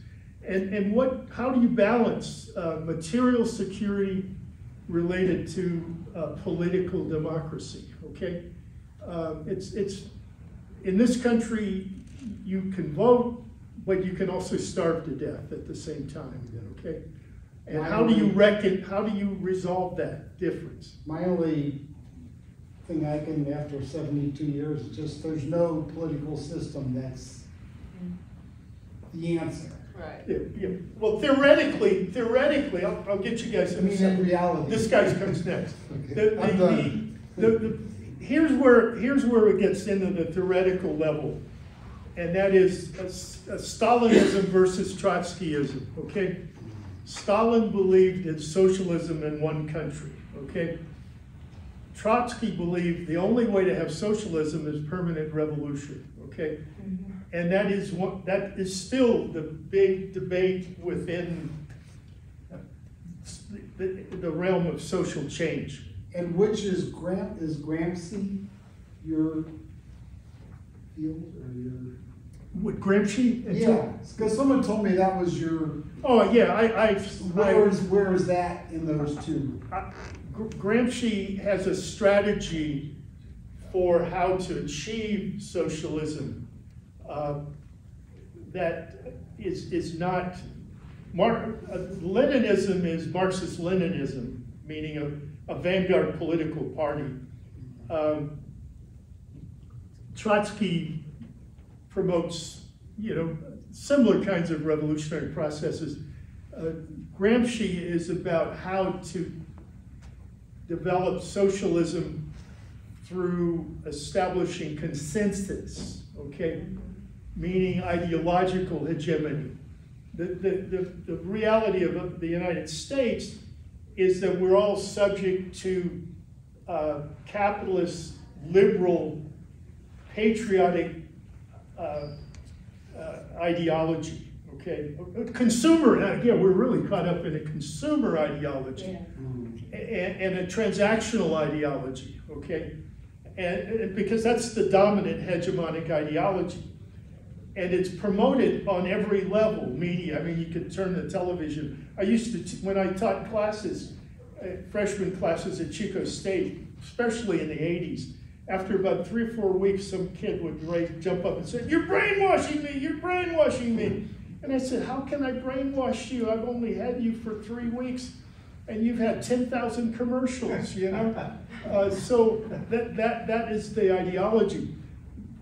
And, and what, how do you balance uh, material security related to uh, political democracy? Okay, Um it's it's in this country you can vote, but you can also starve to death at the same time. Okay, and how do you reckon? How do you resolve that difference? My only thing I can, after seventy-two years, is just there's no political system that's the answer. Right. Yeah, yeah. Well, theoretically, theoretically, I'll, I'll get you guys I in a mean, in second. reality. This guy comes next. Okay, The- I'm the- done. the- the- Here's where, here's where it gets into the theoretical level, and that is a S- a Stalinism versus Trotskyism, okay? Stalin believed in socialism in one country, okay? Trotsky believed the only way to have socialism is permanent revolution, okay? And that is what, that is still the big debate within uh, the, the realm of social change. And which is Gram, is Gramsci your field or your? What, Gramsci? Yeah, because someone told me that was your, Oh, yeah, I, I, where is, where is that in those two? I- Gr- Gramsci has a strategy for how to achieve socialism uh, that is, is not, Mar- uh, Leninism is Marxist-Leninism, meaning a, a vanguard political party. Um, Trotsky promotes, you know, similar kinds of revolutionary processes. Uh, Gramsci is about how to develop socialism through establishing consensus, okay? Meaning ideological hegemony. The, the, the, the reality of the United States is that we're all subject to uh, capitalist, liberal, patriotic uh, uh, ideology, okay? Consumer, uh, yeah, we're really caught up in a consumer ideology and, and a transactional ideology, okay? And, and because that's the dominant hegemonic ideology. And it's promoted on every level, media. I mean, you could turn the television. I used to, when I taught classes, uh, freshman classes at Chico State, especially in the 80s, after about three or four weeks, some kid would jump up and say, You're brainwashing me, you're brainwashing me. And I said, How can I brainwash you? I've only had you for three weeks. and you've had ten thousand commercials, you know? Uh, so that, that, that is the ideology.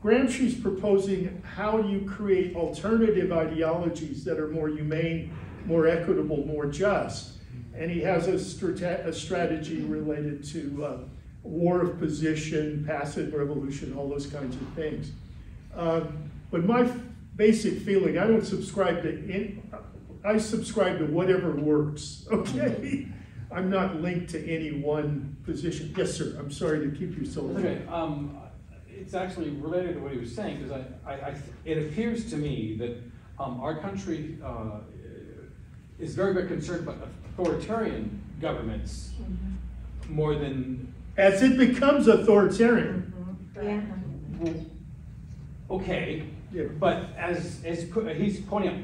Gramsci's proposing how you create alternative ideologies that are more humane, more equitable, more just. And he has a, strate- a strategy related to uh, war of position, passive revolution, all those kinds of things. Um, but my f- basic feeling, I don't subscribe to, in, I subscribe to whatever works, okay? I'm not linked to any one position. Yes, sir, I'm sorry to keep you so long. Okay, um, it's actually related to what he was saying, because I, I, I, it appears to me that, um, our country, uh, is very, very concerned about authoritarian governments more than, As it becomes authoritarian, mm-hmm. Yeah. okay, Yeah. but as, as uh, he's pointing out,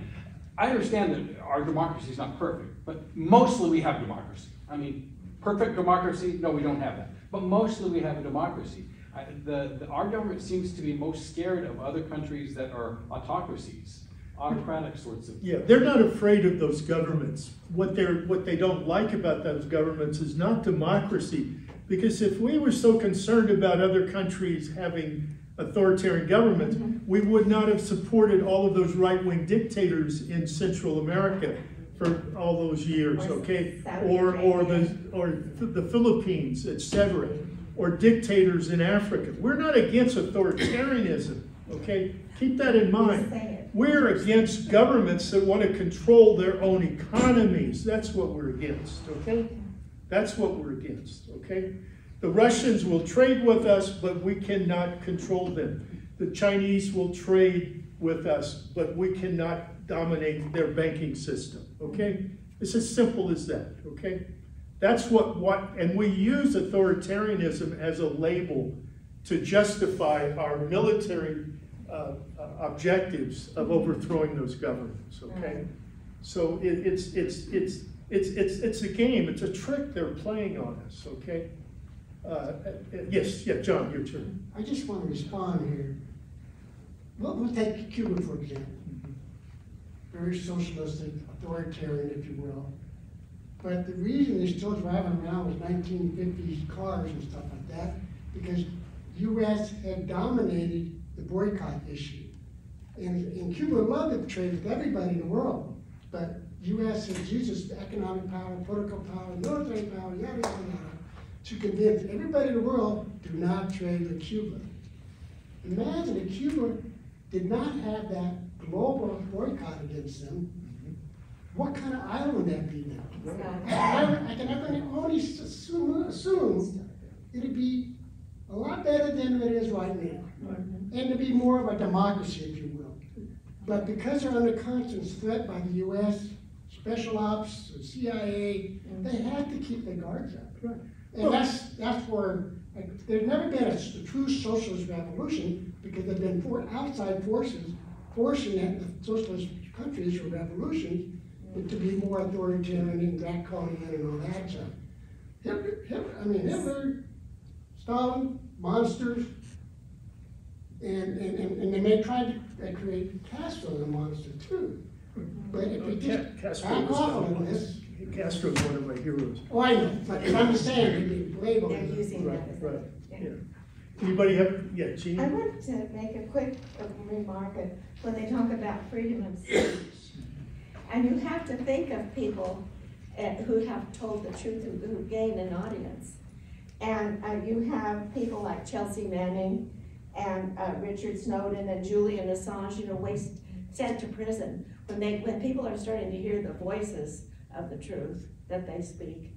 I understand that our democracy is not perfect, but mostly we have democracy. I mean, perfect democracy, no, we don't have that, but mostly we have a democracy. I, the, the, our government seems to be most scared of other countries that are autocracies, autocratic sorts of. yeah, they're not afraid of those governments. What they're, what they don't like about those governments is not democracy. Because if we were so concerned about other countries having authoritarian governments, mm-hmm. we would not have supported all of those right-wing dictators in Central America for all those years, Or okay? Saudi Or, or the, or the Philippines, etc., or dictators in Africa. We're not against authoritarianism, okay? Keep that in mind. We're against governments that want to control their own economies. That's what we're against, okay? That's what we're against, okay? The Russians will trade with us, but we cannot control them. The Chinese will trade with us, but we cannot dominate their banking system, okay? It's as simple as that, okay? That's what, what, and we use authoritarianism as a label to justify our military uh, uh, objectives of overthrowing those governments, okay? So it, it's, it's, it's, it's, it's, it's a game, it's a trick they're playing on us, okay? Uh, uh, yes, yeah, John, your turn. I just want to respond here. We'll, we'll take Cuba, for example. Very socialistic, authoritarian, if you will. But the reason they're still driving around with nineteen fifties cars and stuff like that, because US had dominated the boycott issue. And, and Cuba loved to trade with everybody in the world, but US has used its economic power, political power, military power, yada, yada, yada, to convince everybody in the world, do not trade with Cuba. Imagine if Cuba did not have that global boycott against them, what kind of island would that be now? I, can can only assume, assume it'd be a lot better than it is right now. And to be more of a democracy, if you will. But because they're under constant threat by the US, special ops, the CIA, mm-hmm. they had to keep their guards up. And that's, that's where, like, there's never been a true socialist revolution because there've been four outside forces forcing that the socialist countries or revolutions mm-hmm. to be more authoritarian and draconian and all that stuff. Hitler, Hitler, I mean, Hitler, Stalin, monsters, and, and, and, and they may try to create Castro as a monster too. But if we Ca- just Castro back was off not- on this, Castro's one of my heroes. oh, I know, but I'm just saying, we be labeled. They're using that Right, a. right, yeah. Anybody have, yeah, Jean? I want to make a quick uh, remark of when they talk about freedom of speech. And you have to think of people uh, who have told the truth, who, who gain an audience. And uh, you have people like Chelsea Manning and uh, Richard Snowden and Julian Assange, you know, waste, sent to prison. When they, when people are starting to hear the voices of the truth that they speak,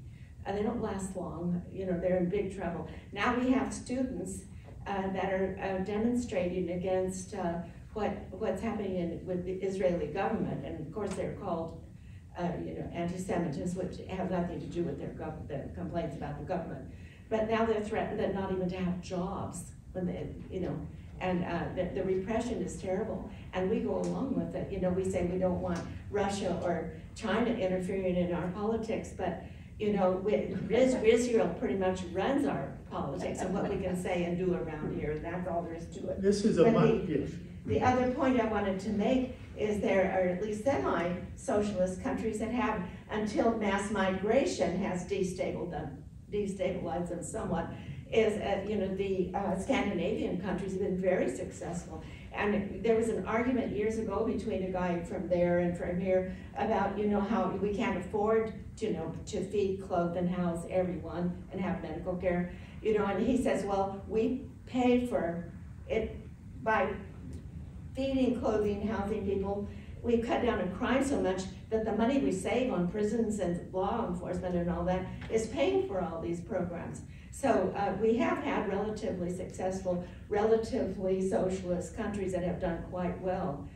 and they don't last long, you know, they're in big trouble. Now we have students uh, that are uh, demonstrating against uh, what, what's happening in, with the Israeli government, and of course they're called, uh, you know, anti-Semitism, which have nothing to do with their gov- the complaints about the government. But now they're threatened that not even to have jobs when they, you know, and uh, the, the repression is terrible. And we go along with it. You know, we say we don't want Russia or China interfering in our politics, but you know, we- Israel pretty much runs our politics and what we can say and do around here, that's all there is to it. This is a But mon- the- yes. The other point I wanted to make is there are at least semi-socialist countries that have, until mass migration has destabilized them, destabilized them somewhat, is, uh, you know, the uh, Scandinavian countries have been very successful. And there was an argument years ago between a guy from there and from here about, you know, how we can't afford to, you know, to feed, clothe, and house everyone and have medical care. You know, and he says, well, we pay for it by feeding, clothing, housing people. We've cut down on crime so much that the money we save on prisons and law enforcement and all that is paying for all these programs. So uh, we have had relatively successful, relatively socialist countries that have done quite well.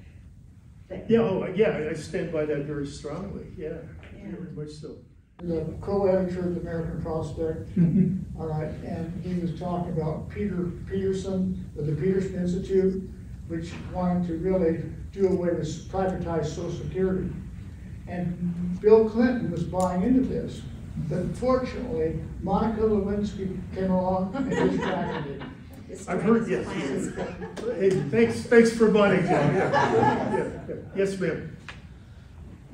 But- Yeah, oh, yeah, I stand by that very strongly, yeah, very much so. the co-editor of the American Prospect, all right, and he was talking about Peter Peterson, of the Peterson Institute, which wanted to really do away with privatize social security. And Bill Clinton was buying into this, but fortunately, Monica Lewinsky came along and distracted it. I've heard, yes. Hey, thanks, thanks for butting, John. Yeah, yeah, yeah. Yes, ma'am.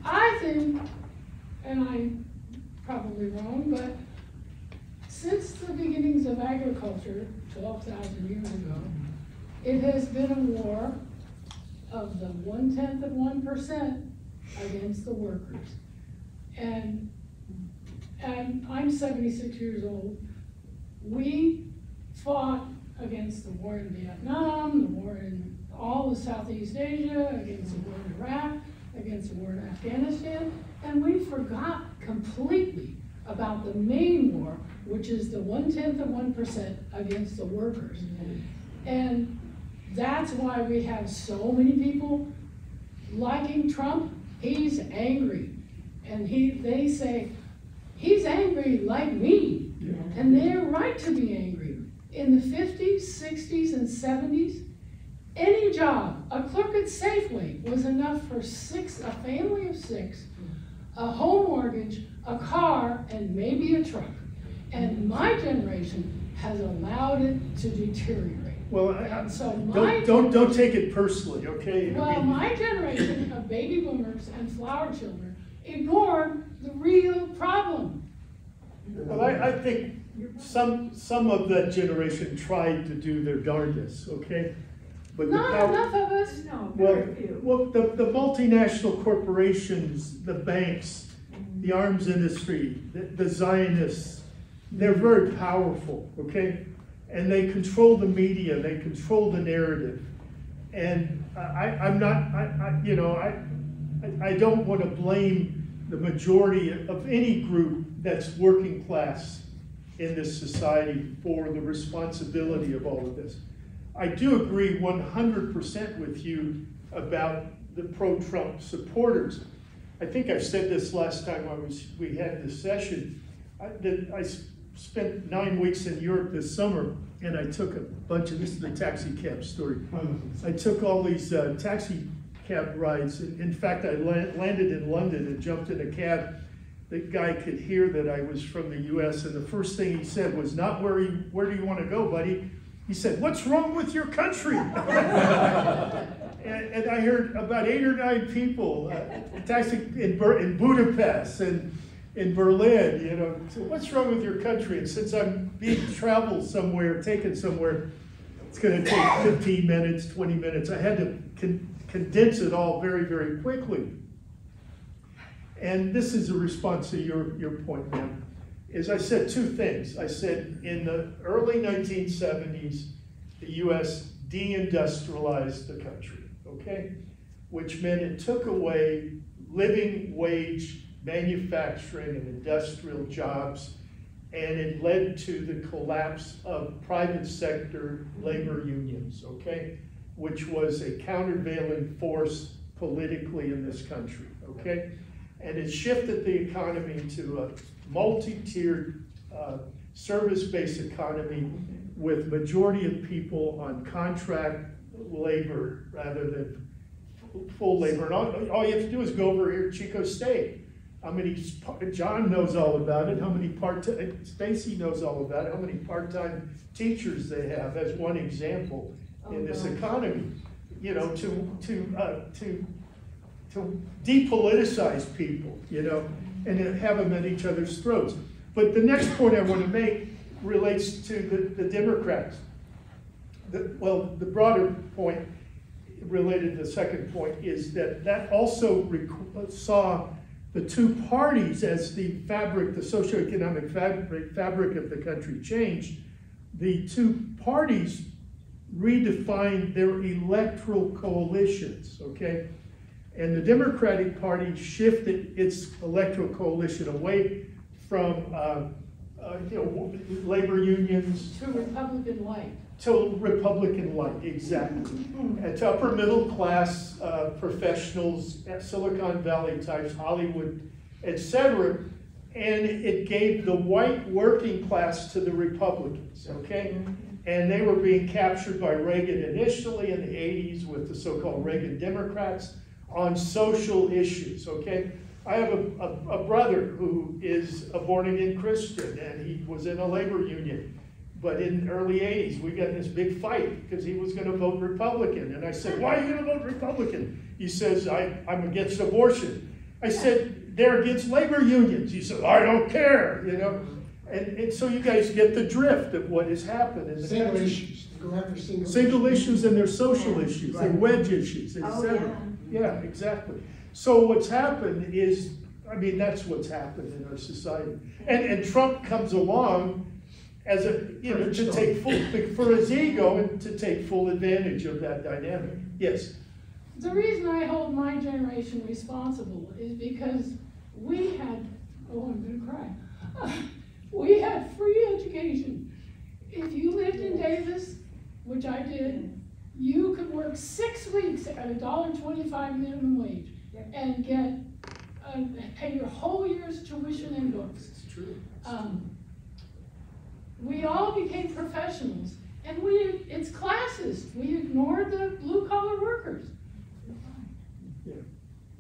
I think, and I'm probably wrong, but since the beginnings of agriculture, twelve thousand years ago, it has been a war of the one-tenth of one percent against the workers. And, and I'm seventy-six years old. We fought against the war in Vietnam, the war in all of Southeast Asia, against the war in Iraq, against the war in Afghanistan, and we forgot completely about the main war, which is the one-tenth of one percent against the workers. And that's why we have so many people liking Trump. He's angry. And he, they say, he's angry like me. And they're right to be angry. In the fifties, sixties, and seventies, any job, a clerk at Safeway was enough for six, a family of six, a home mortgage, a car, and maybe a truck. And my generation has allowed it to deteriorate. Well, I, I, so don't, don't, don't take it personally, okay? I Well, mean, my generation of baby boomers and flower children ignored the real problem. Well, I, I think some, some of that generation tried to do their darndest, okay? But Not pow- enough of us. No, Well, few. well, the, the multinational corporations, the banks, the arms industry, the, the Zionists, they're very powerful, okay? And they control the media, they control the narrative. And I, I'm not, I, I, you know, I- I don't want to blame the majority of any group that's working class in this society for the responsibility of all of this. I do agree one hundred percent with you about the pro-Trump supporters. I think I said this last time I was, we had this session, I, that I spent nine weeks in Europe this summer, and I took a bunch of, this is the taxi cab story. I took all these uh, taxi cab rides, in in fact, I la- landed in London and jumped in a cab. The guy could hear that I was from the US, and the first thing he said was not where where do you wanna go, buddy? He said, what's wrong with your country? And, and I heard about eight or nine people, uh, taxi in, in Budapest and in Berlin, you know, so what's wrong with your country? And since I'm being traveled somewhere, taken somewhere, it's gonna take fifteen minutes, twenty minutes. I had to condense it all very, very quickly. And this is a response to your, your point, ma'am, is I said two things. I said in the early nineteen seventies, the US deindustrialized the country, okay? Which meant it took away living wage manufacturing and industrial jobs, and it led to the collapse of private sector labor unions, okay? Which was a countervailing force politically in this country, okay? And it shifted the economy to a multi-tiered, uh, service-based economy with majority of people on contract labor rather than full labor. And all, all you have to do is go over here to Chico State. how many, John knows all about it, how many part, Stacy knows all about it, how many part-time teachers they have, as one example in this economy. You know, to, to, uh, to, to depoliticize people, you know, and have them at each other's throats. But the next point I want to make relates to the, the Democrats. The, well, the broader point related to the second point is that that also saw the two parties as the fabric, the socioeconomic fabric, fabric of the country changed. The two parties redefined their electoral coalitions, okay? And the Democratic Party shifted its electoral coalition away from uh, uh, you know, labor unions To Republican light. to Republican light, exactly. And to upper middle class uh, professionals, Silicon Valley types, Hollywood, etc. And it gave the white working class to the Republicans, okay? And they were being captured by Reagan initially in the 80s with the so called Reagan Democrats on social issues, okay? I have a, a, a brother who is a born again Christian and he was in a labor union. But in the early 80s, we got in this big fight because he was going to vote Republican. And I said, Why are you going to vote Republican? He says, I, I'm against abortion. I said, They're against labor unions. He said, I don't care, you know. And, and so you guys get the drift of what has happened in the Single country. issues, go after single. Single issues and their social issues, their Right. wedge issues, Oh, etc. Yeah, exactly. So what's happened is, I mean, that's what's happened in our society. And, and Trump comes along as a, you know, to take full, for his ego and to take full advantage of that dynamic. Yes, The reason I hold my generation responsible is because we had, oh, I'm gonna cry. We had free education. If you lived in Davis, which I did, you could work six weeks at a dollar twenty-five minimum wage and get, uh, pay your whole year's tuition and books. it's true. Um, we all became professionals, and we, it's classist. We ignored the blue collar workers.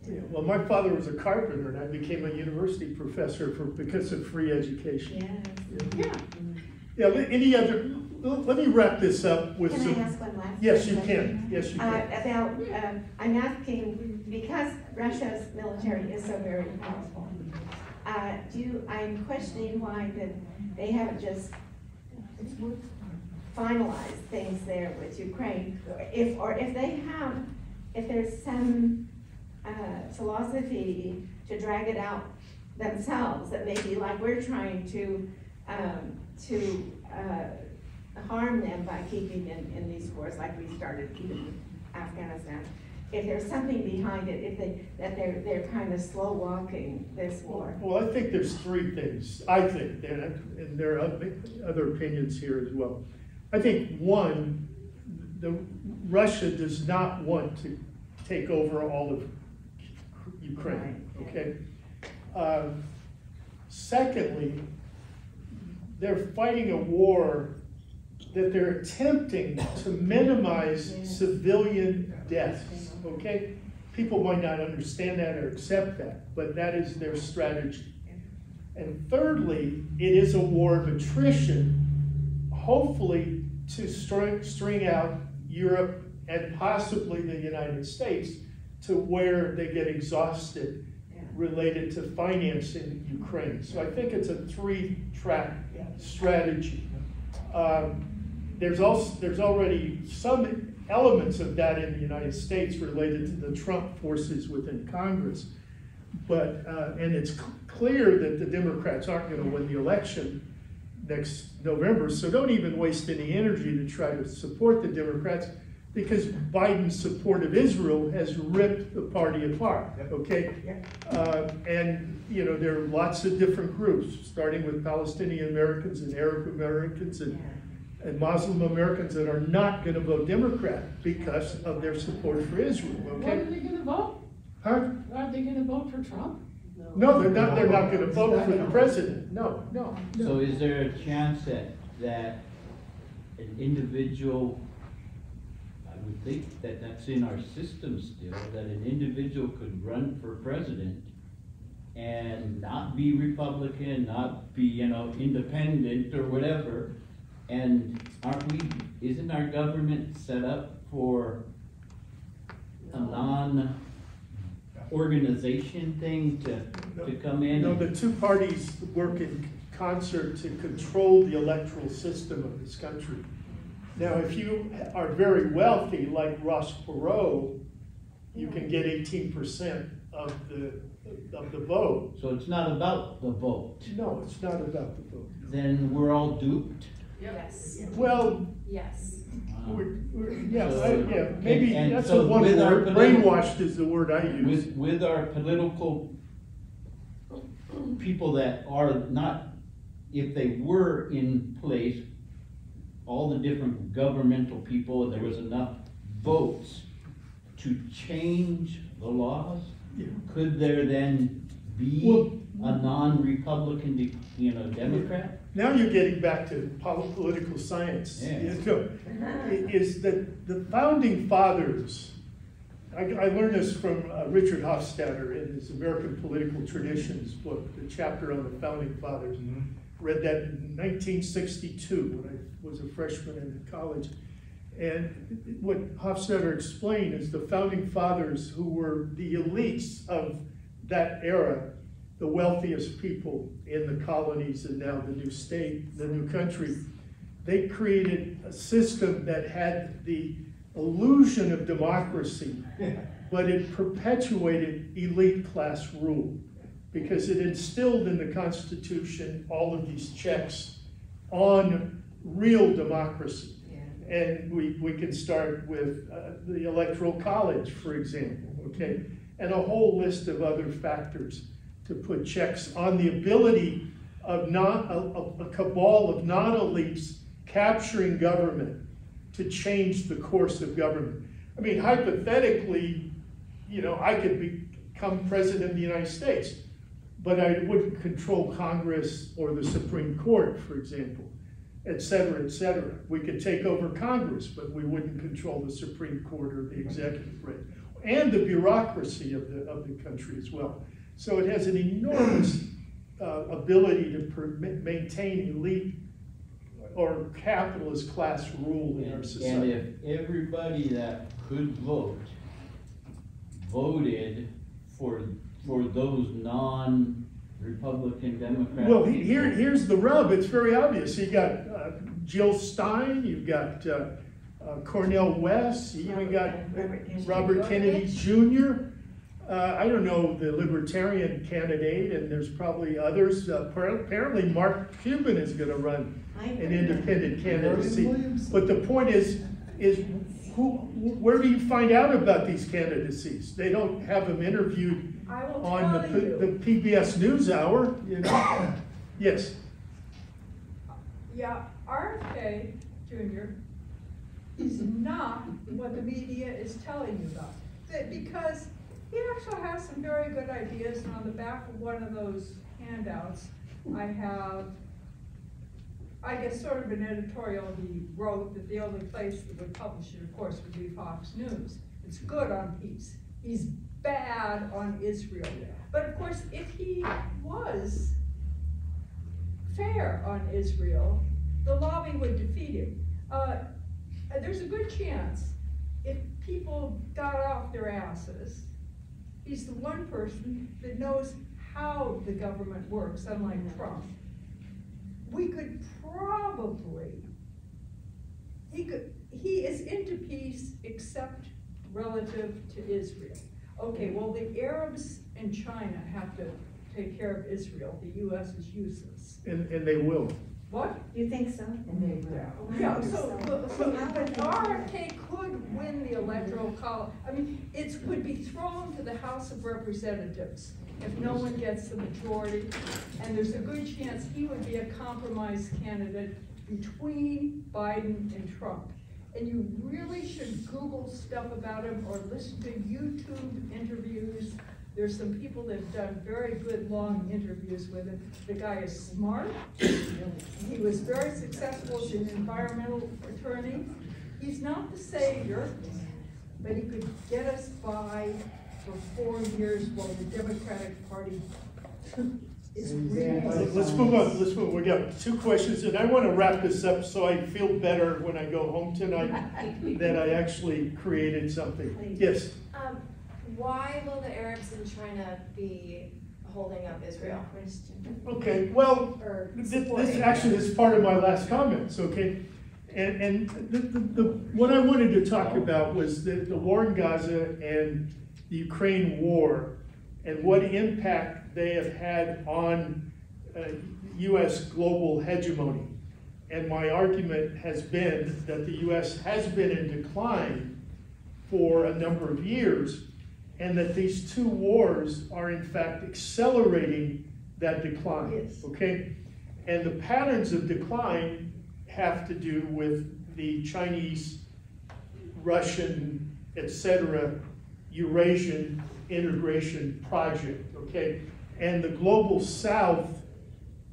Yeah, well, my father was a carpenter and I became a university professor for, because of free education. Yes. Yeah. Yeah, le- any other, let me wrap this up with Can some. I ask one last? Yes, you can, yes, you Uh, can. about, um, I'm asking, because Russia's military is so very powerful, uh, do, I'm questioning why that they haven't just finalized things there with Ukraine. If, or if they have, if there's some, uh, philosophy to drag it out themselves, that maybe like we're trying to, um, to, uh, harm them by keeping them in these wars, like we started keeping Afghanistan. If there's something behind it, if they, that they're, they're kind of slow walking this war. Well, I think there's three things, I think, and, and there are other- other opinions here as well. I think, one, the, Russia does not want to take over all of Ukraine, okay? Um, Secondly, they're fighting a war that they're attempting to minimize civilian deaths, okay? People might not understand that or accept that, but that is their strategy. And thirdly, it is a war of attrition, hopefully to string, string out Europe and possibly the United States to where they get exhausted related to financing Ukraine. So I think it's a three-track strategy. Um, there's also there's already some elements of that in the United States related to the Trump forces within Congress, but uh, and it's clear that the Democrats aren't going to win the election next November. So don't even waste any energy to try to support the Democrats because Biden's support of Israel has ripped the party apart. Okay, uh, and you know there are lots of different groups, starting with Palestinian Americans and Arab Americans and and Muslim Americans that are not going to vote Democrat because of their support for Israel. What are they gonna vote? huh? Are they gonna vote for Trump? No, they're not. They're not going to vote for the president. No, no. no. So is there a chance that, that an individual, I would think that that's in our system still, that an individual could run for president and not be Republican, not be, you know, independent or whatever. And aren't we, isn't our government set up for a non-organization thing to, to come in? And- the two parties work in concert to control the electoral system of this country. Now, if you are very wealthy, like Ross Perot, you can get eighteen percent of the, of the vote. So it's not about the vote, No, it's not about the vote. then we're all duped? Yes, Well, yes. we're, we're, yeah, So- I- yeah, maybe and that's so a one word, brainwashed is the word I use. With, with our political people that are not, if they were in place, all the different governmental people, and there was enough votes to change the laws, Yeah. could there then be Well- a non-Republican, you know, Democrat? Now you're getting back to political science. Yeah. You know, Is that the founding fathers, I, I learned this from uh, Richard Hofstadter in his American Political Traditions book, the chapter on the founding fathers. Read that in nineteen sixty-two, when I was a freshman in college. And what Hofstadter explained is the founding fathers who were the elites of that era, the wealthiest people in the colonies and now the new state, the new country, they created a system that had the illusion of democracy, but it perpetuated elite class rule because it instilled in the Constitution all of these checks on real democracy. And we, we can start with uh, the electoral college, for example, okay? And a whole list of other factors to put checks on the ability of not, a, a- a cabal of non-elites capturing government to change the course of government. I mean, hypothetically, you know, I could become president of the United States, but I wouldn't control Congress or the Supreme Court, for example et cetera, et cetera. We could take over Congress, but we wouldn't control the Supreme Court or the executive branch, and the bureaucracy of the, of the country as well. So it has an enormous uh, ability to per- ma- maintain elite or capitalist class rule in our society. And if everybody that could vote voted for, for those non-Republican Democrats? Well, he- here, here's the rub, it's very obvious, You've got uh, Jill Stein, you've got uh, uh, Cornel West, you even got Robert Kennedy Robert Kennedy Jr. Uh, I don't know the libertarian candidate, and there's probably others, Uh, appar- apparently Mark Cuban is gonna run an independent candidacy. But the point is, is who, where do you find out about these candidacies? They don't have them interviewed I will on the, you. the PBS NewsHour, you know? Yes, Yeah, RFK Jr. is not what the media is telling you about. That- Because he actually has some very good ideas, and on the back of one of those handouts, I have, I guess, sort of an editorial he wrote that the only place that would publish it, of course, would be Fox News. It's good on peace. He's bad on Israel. But of course, if he was fair on Israel, the lobby would defeat him. Uh, there's a good chance if people got off their asses, he's the one person that knows how the government works, unlike Trump. We could probably, he could, he is into peace except relative to Israel. Okay, well, the Arabs and China have to take care of Israel, the US is useless. and, and they will. What? You think so? And they will. Yeah, oh, so, so, but RFK could win the electoral college, I mean, it would be thrown to the House of Representatives if no one gets the majority, and there's a good chance he would be a compromise candidate between Biden and Trump. And you really should Google stuff about him or listen to YouTube interviews. There's some people that have done very good long interviews with him. The guy is smart. He was very successful as an environmental attorney. He's not the savior, but he could get us by for four years while the Democratic Party is Exactly. Let's move on, let's move, we got two questions, and I want to wrap this up so I feel better when I go home tonight, that I actually created something. Yes, Um, why will the Arabs in China be holding up Israel? okay, well, Or This, supporting? this actually is part of my last comments, okay? And, and the, the, the, what I wanted to talk about was the, the war in Gaza and the Ukraine war and what impact they have had on uh, US global hegemony. And my argument has been that the US has been in decline for a number of years, and that these two wars are in fact accelerating that decline. Yes. Okay? And the patterns of decline have to do with the Chinese, Russian, etc., Eurasian integration project, okay? And the global south,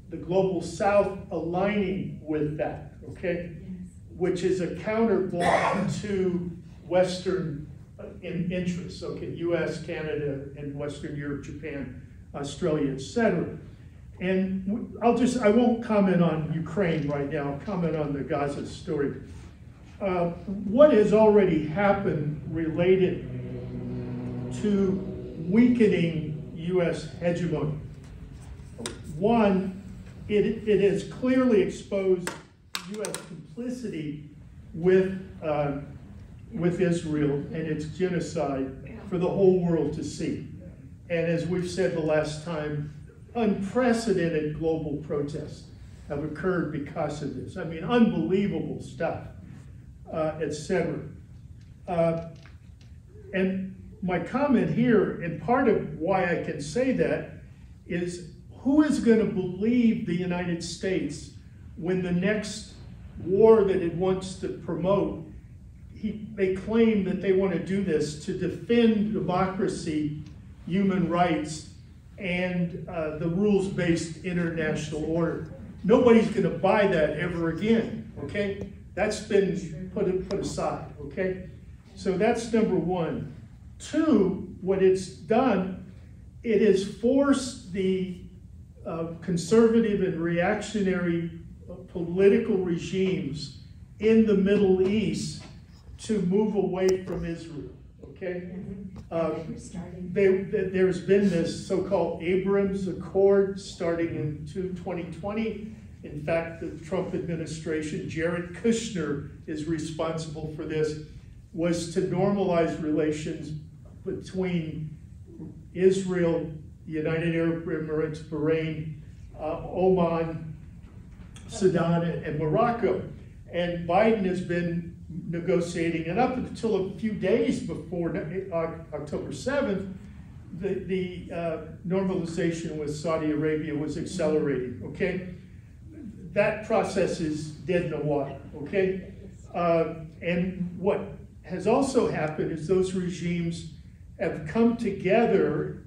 the global south aligning with that, okay? Which is a counterblock to Western uh, in, interests, okay? US, Canada, and Western Europe, Japan, Australia, etc. And I'll just, I won't comment on Ukraine right now, I'll comment on the Gaza story. Uh, What has already happened related to weakening US hegemony? One, it, it has clearly exposed US complicity with, uh, with Israel and its genocide for the whole world to see. And as we've said the last time, unprecedented global protests have occurred because of this. I mean, unbelievable stuff, uh, et cetera. Uh, and my comment here, and part of why I can say that, is who is going to believe the United States when the next war that it wants to promote, he, they claim that they want to do this to defend democracy, human rights, and uh, the rules-based international order. Nobody's going to buy that ever again, okay? That's been put, put aside, okay? So that's number one. Two, what it's done, it has forced the uh, conservative and reactionary uh, political regimes in the Middle East to move away from Israel, okay? Uh, they, th- there's been this so-called Abraham Accord starting in 2020. In fact, the Trump administration, Jared Kushner is responsible for this, was to normalize relations between Israel, the United Arab Emirates, Bahrain, uh, Oman, Sudan, and Morocco. And Biden has been negotiating, and up until a few days before uh, October 7th, the, the uh, normalization with Saudi Arabia was accelerating, okay? That process is dead in the water, okay? Uh, and what has also happened is those regimes have come together.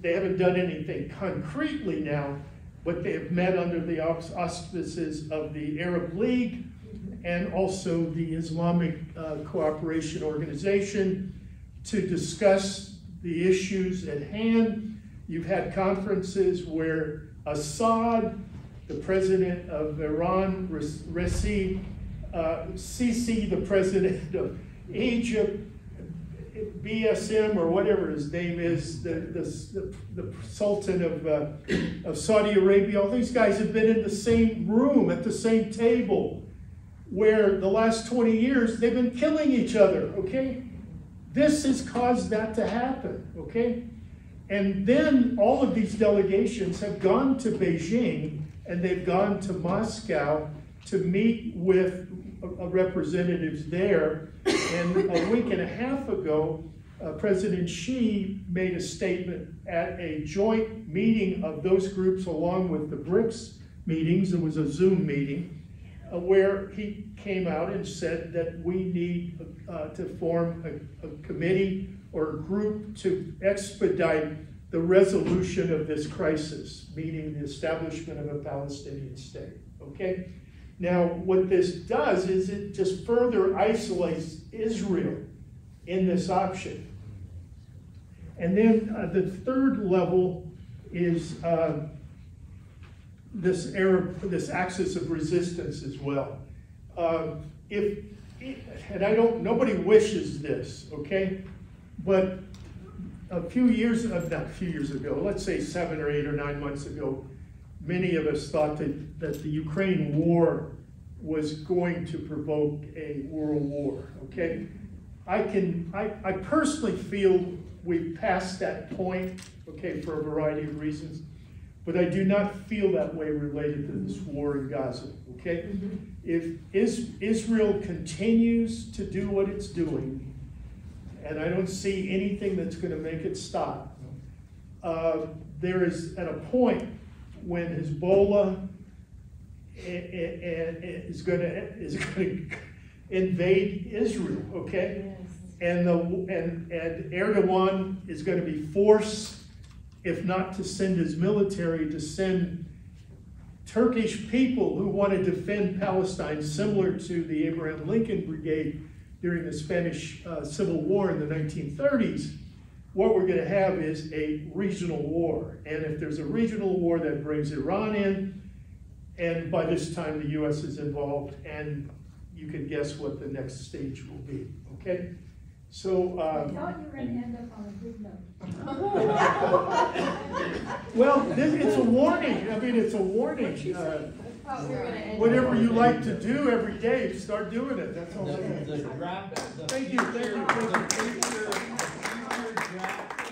They haven't done anything concretely now, but they have met under the auspices of the Arab League and also the Islamic uh, Cooperation Organization to discuss the issues at hand. You've had conferences where Assad, the president of Iran, Raisi, uh, Sisi, the president of Egypt, BSM or whatever his name is, the, the, the Sultan of, uh, of Saudi Arabia, all these guys have been in the same room at the same table where the last 20 years they've been killing each other, okay? This has caused that to happen, okay? And then all of these delegations have gone to Beijing and they've gone to Moscow to meet with uh, representatives there. And a week and a half ago, uh, President Xi made a statement at a joint meeting of those groups along with the BRICS meetings. It was a Zoom meeting uh, where he came out and said that we need uh, to form a, a committee or a group to expedite the resolution of this crisis, meaning the establishment of a Palestinian state. Okay? Now, what this does is it just further isolates Israel in this option. And then uh, the third level is uh, this Arab, this axis of resistance as well. Uh, If, and I don't, nobody wishes this, okay? But a few years, uh, not a few years ago, let's say seven or eight or nine months ago, many of us thought that, that the Ukraine war was going to provoke a world war, okay? I can, I, I personally feel we've passed that point, okay, for a variety of reasons. But I do not feel that way related to this war in Gaza, okay? If is, Israel continues to do what it's doing, and I don't see anything that's gonna make it stop, uh, there is at a point when Hezbollah i- i- i- is gonna, is gonna invade Israel, okay? And the, and, and Erdogan is gonna be forced, if not to send his military, to send Turkish people who want to defend Palestine, similar to the Abraham Lincoln Brigade during the Spanish uh, Civil War in the 1930s, what we're going to have is a regional war. And if there's a regional war, that brings Iran in, and by this time the U.S. is involved, and you can guess what the next stage will be. Okay? So, I um, thought you were gonna end up on a good note. well, this, it's a warning. I mean, it's a warning. Uh, Whatever you like to do every day, start doing it. That's all I The, have. the draft, the Thank you, thank you, thank you. Gracias.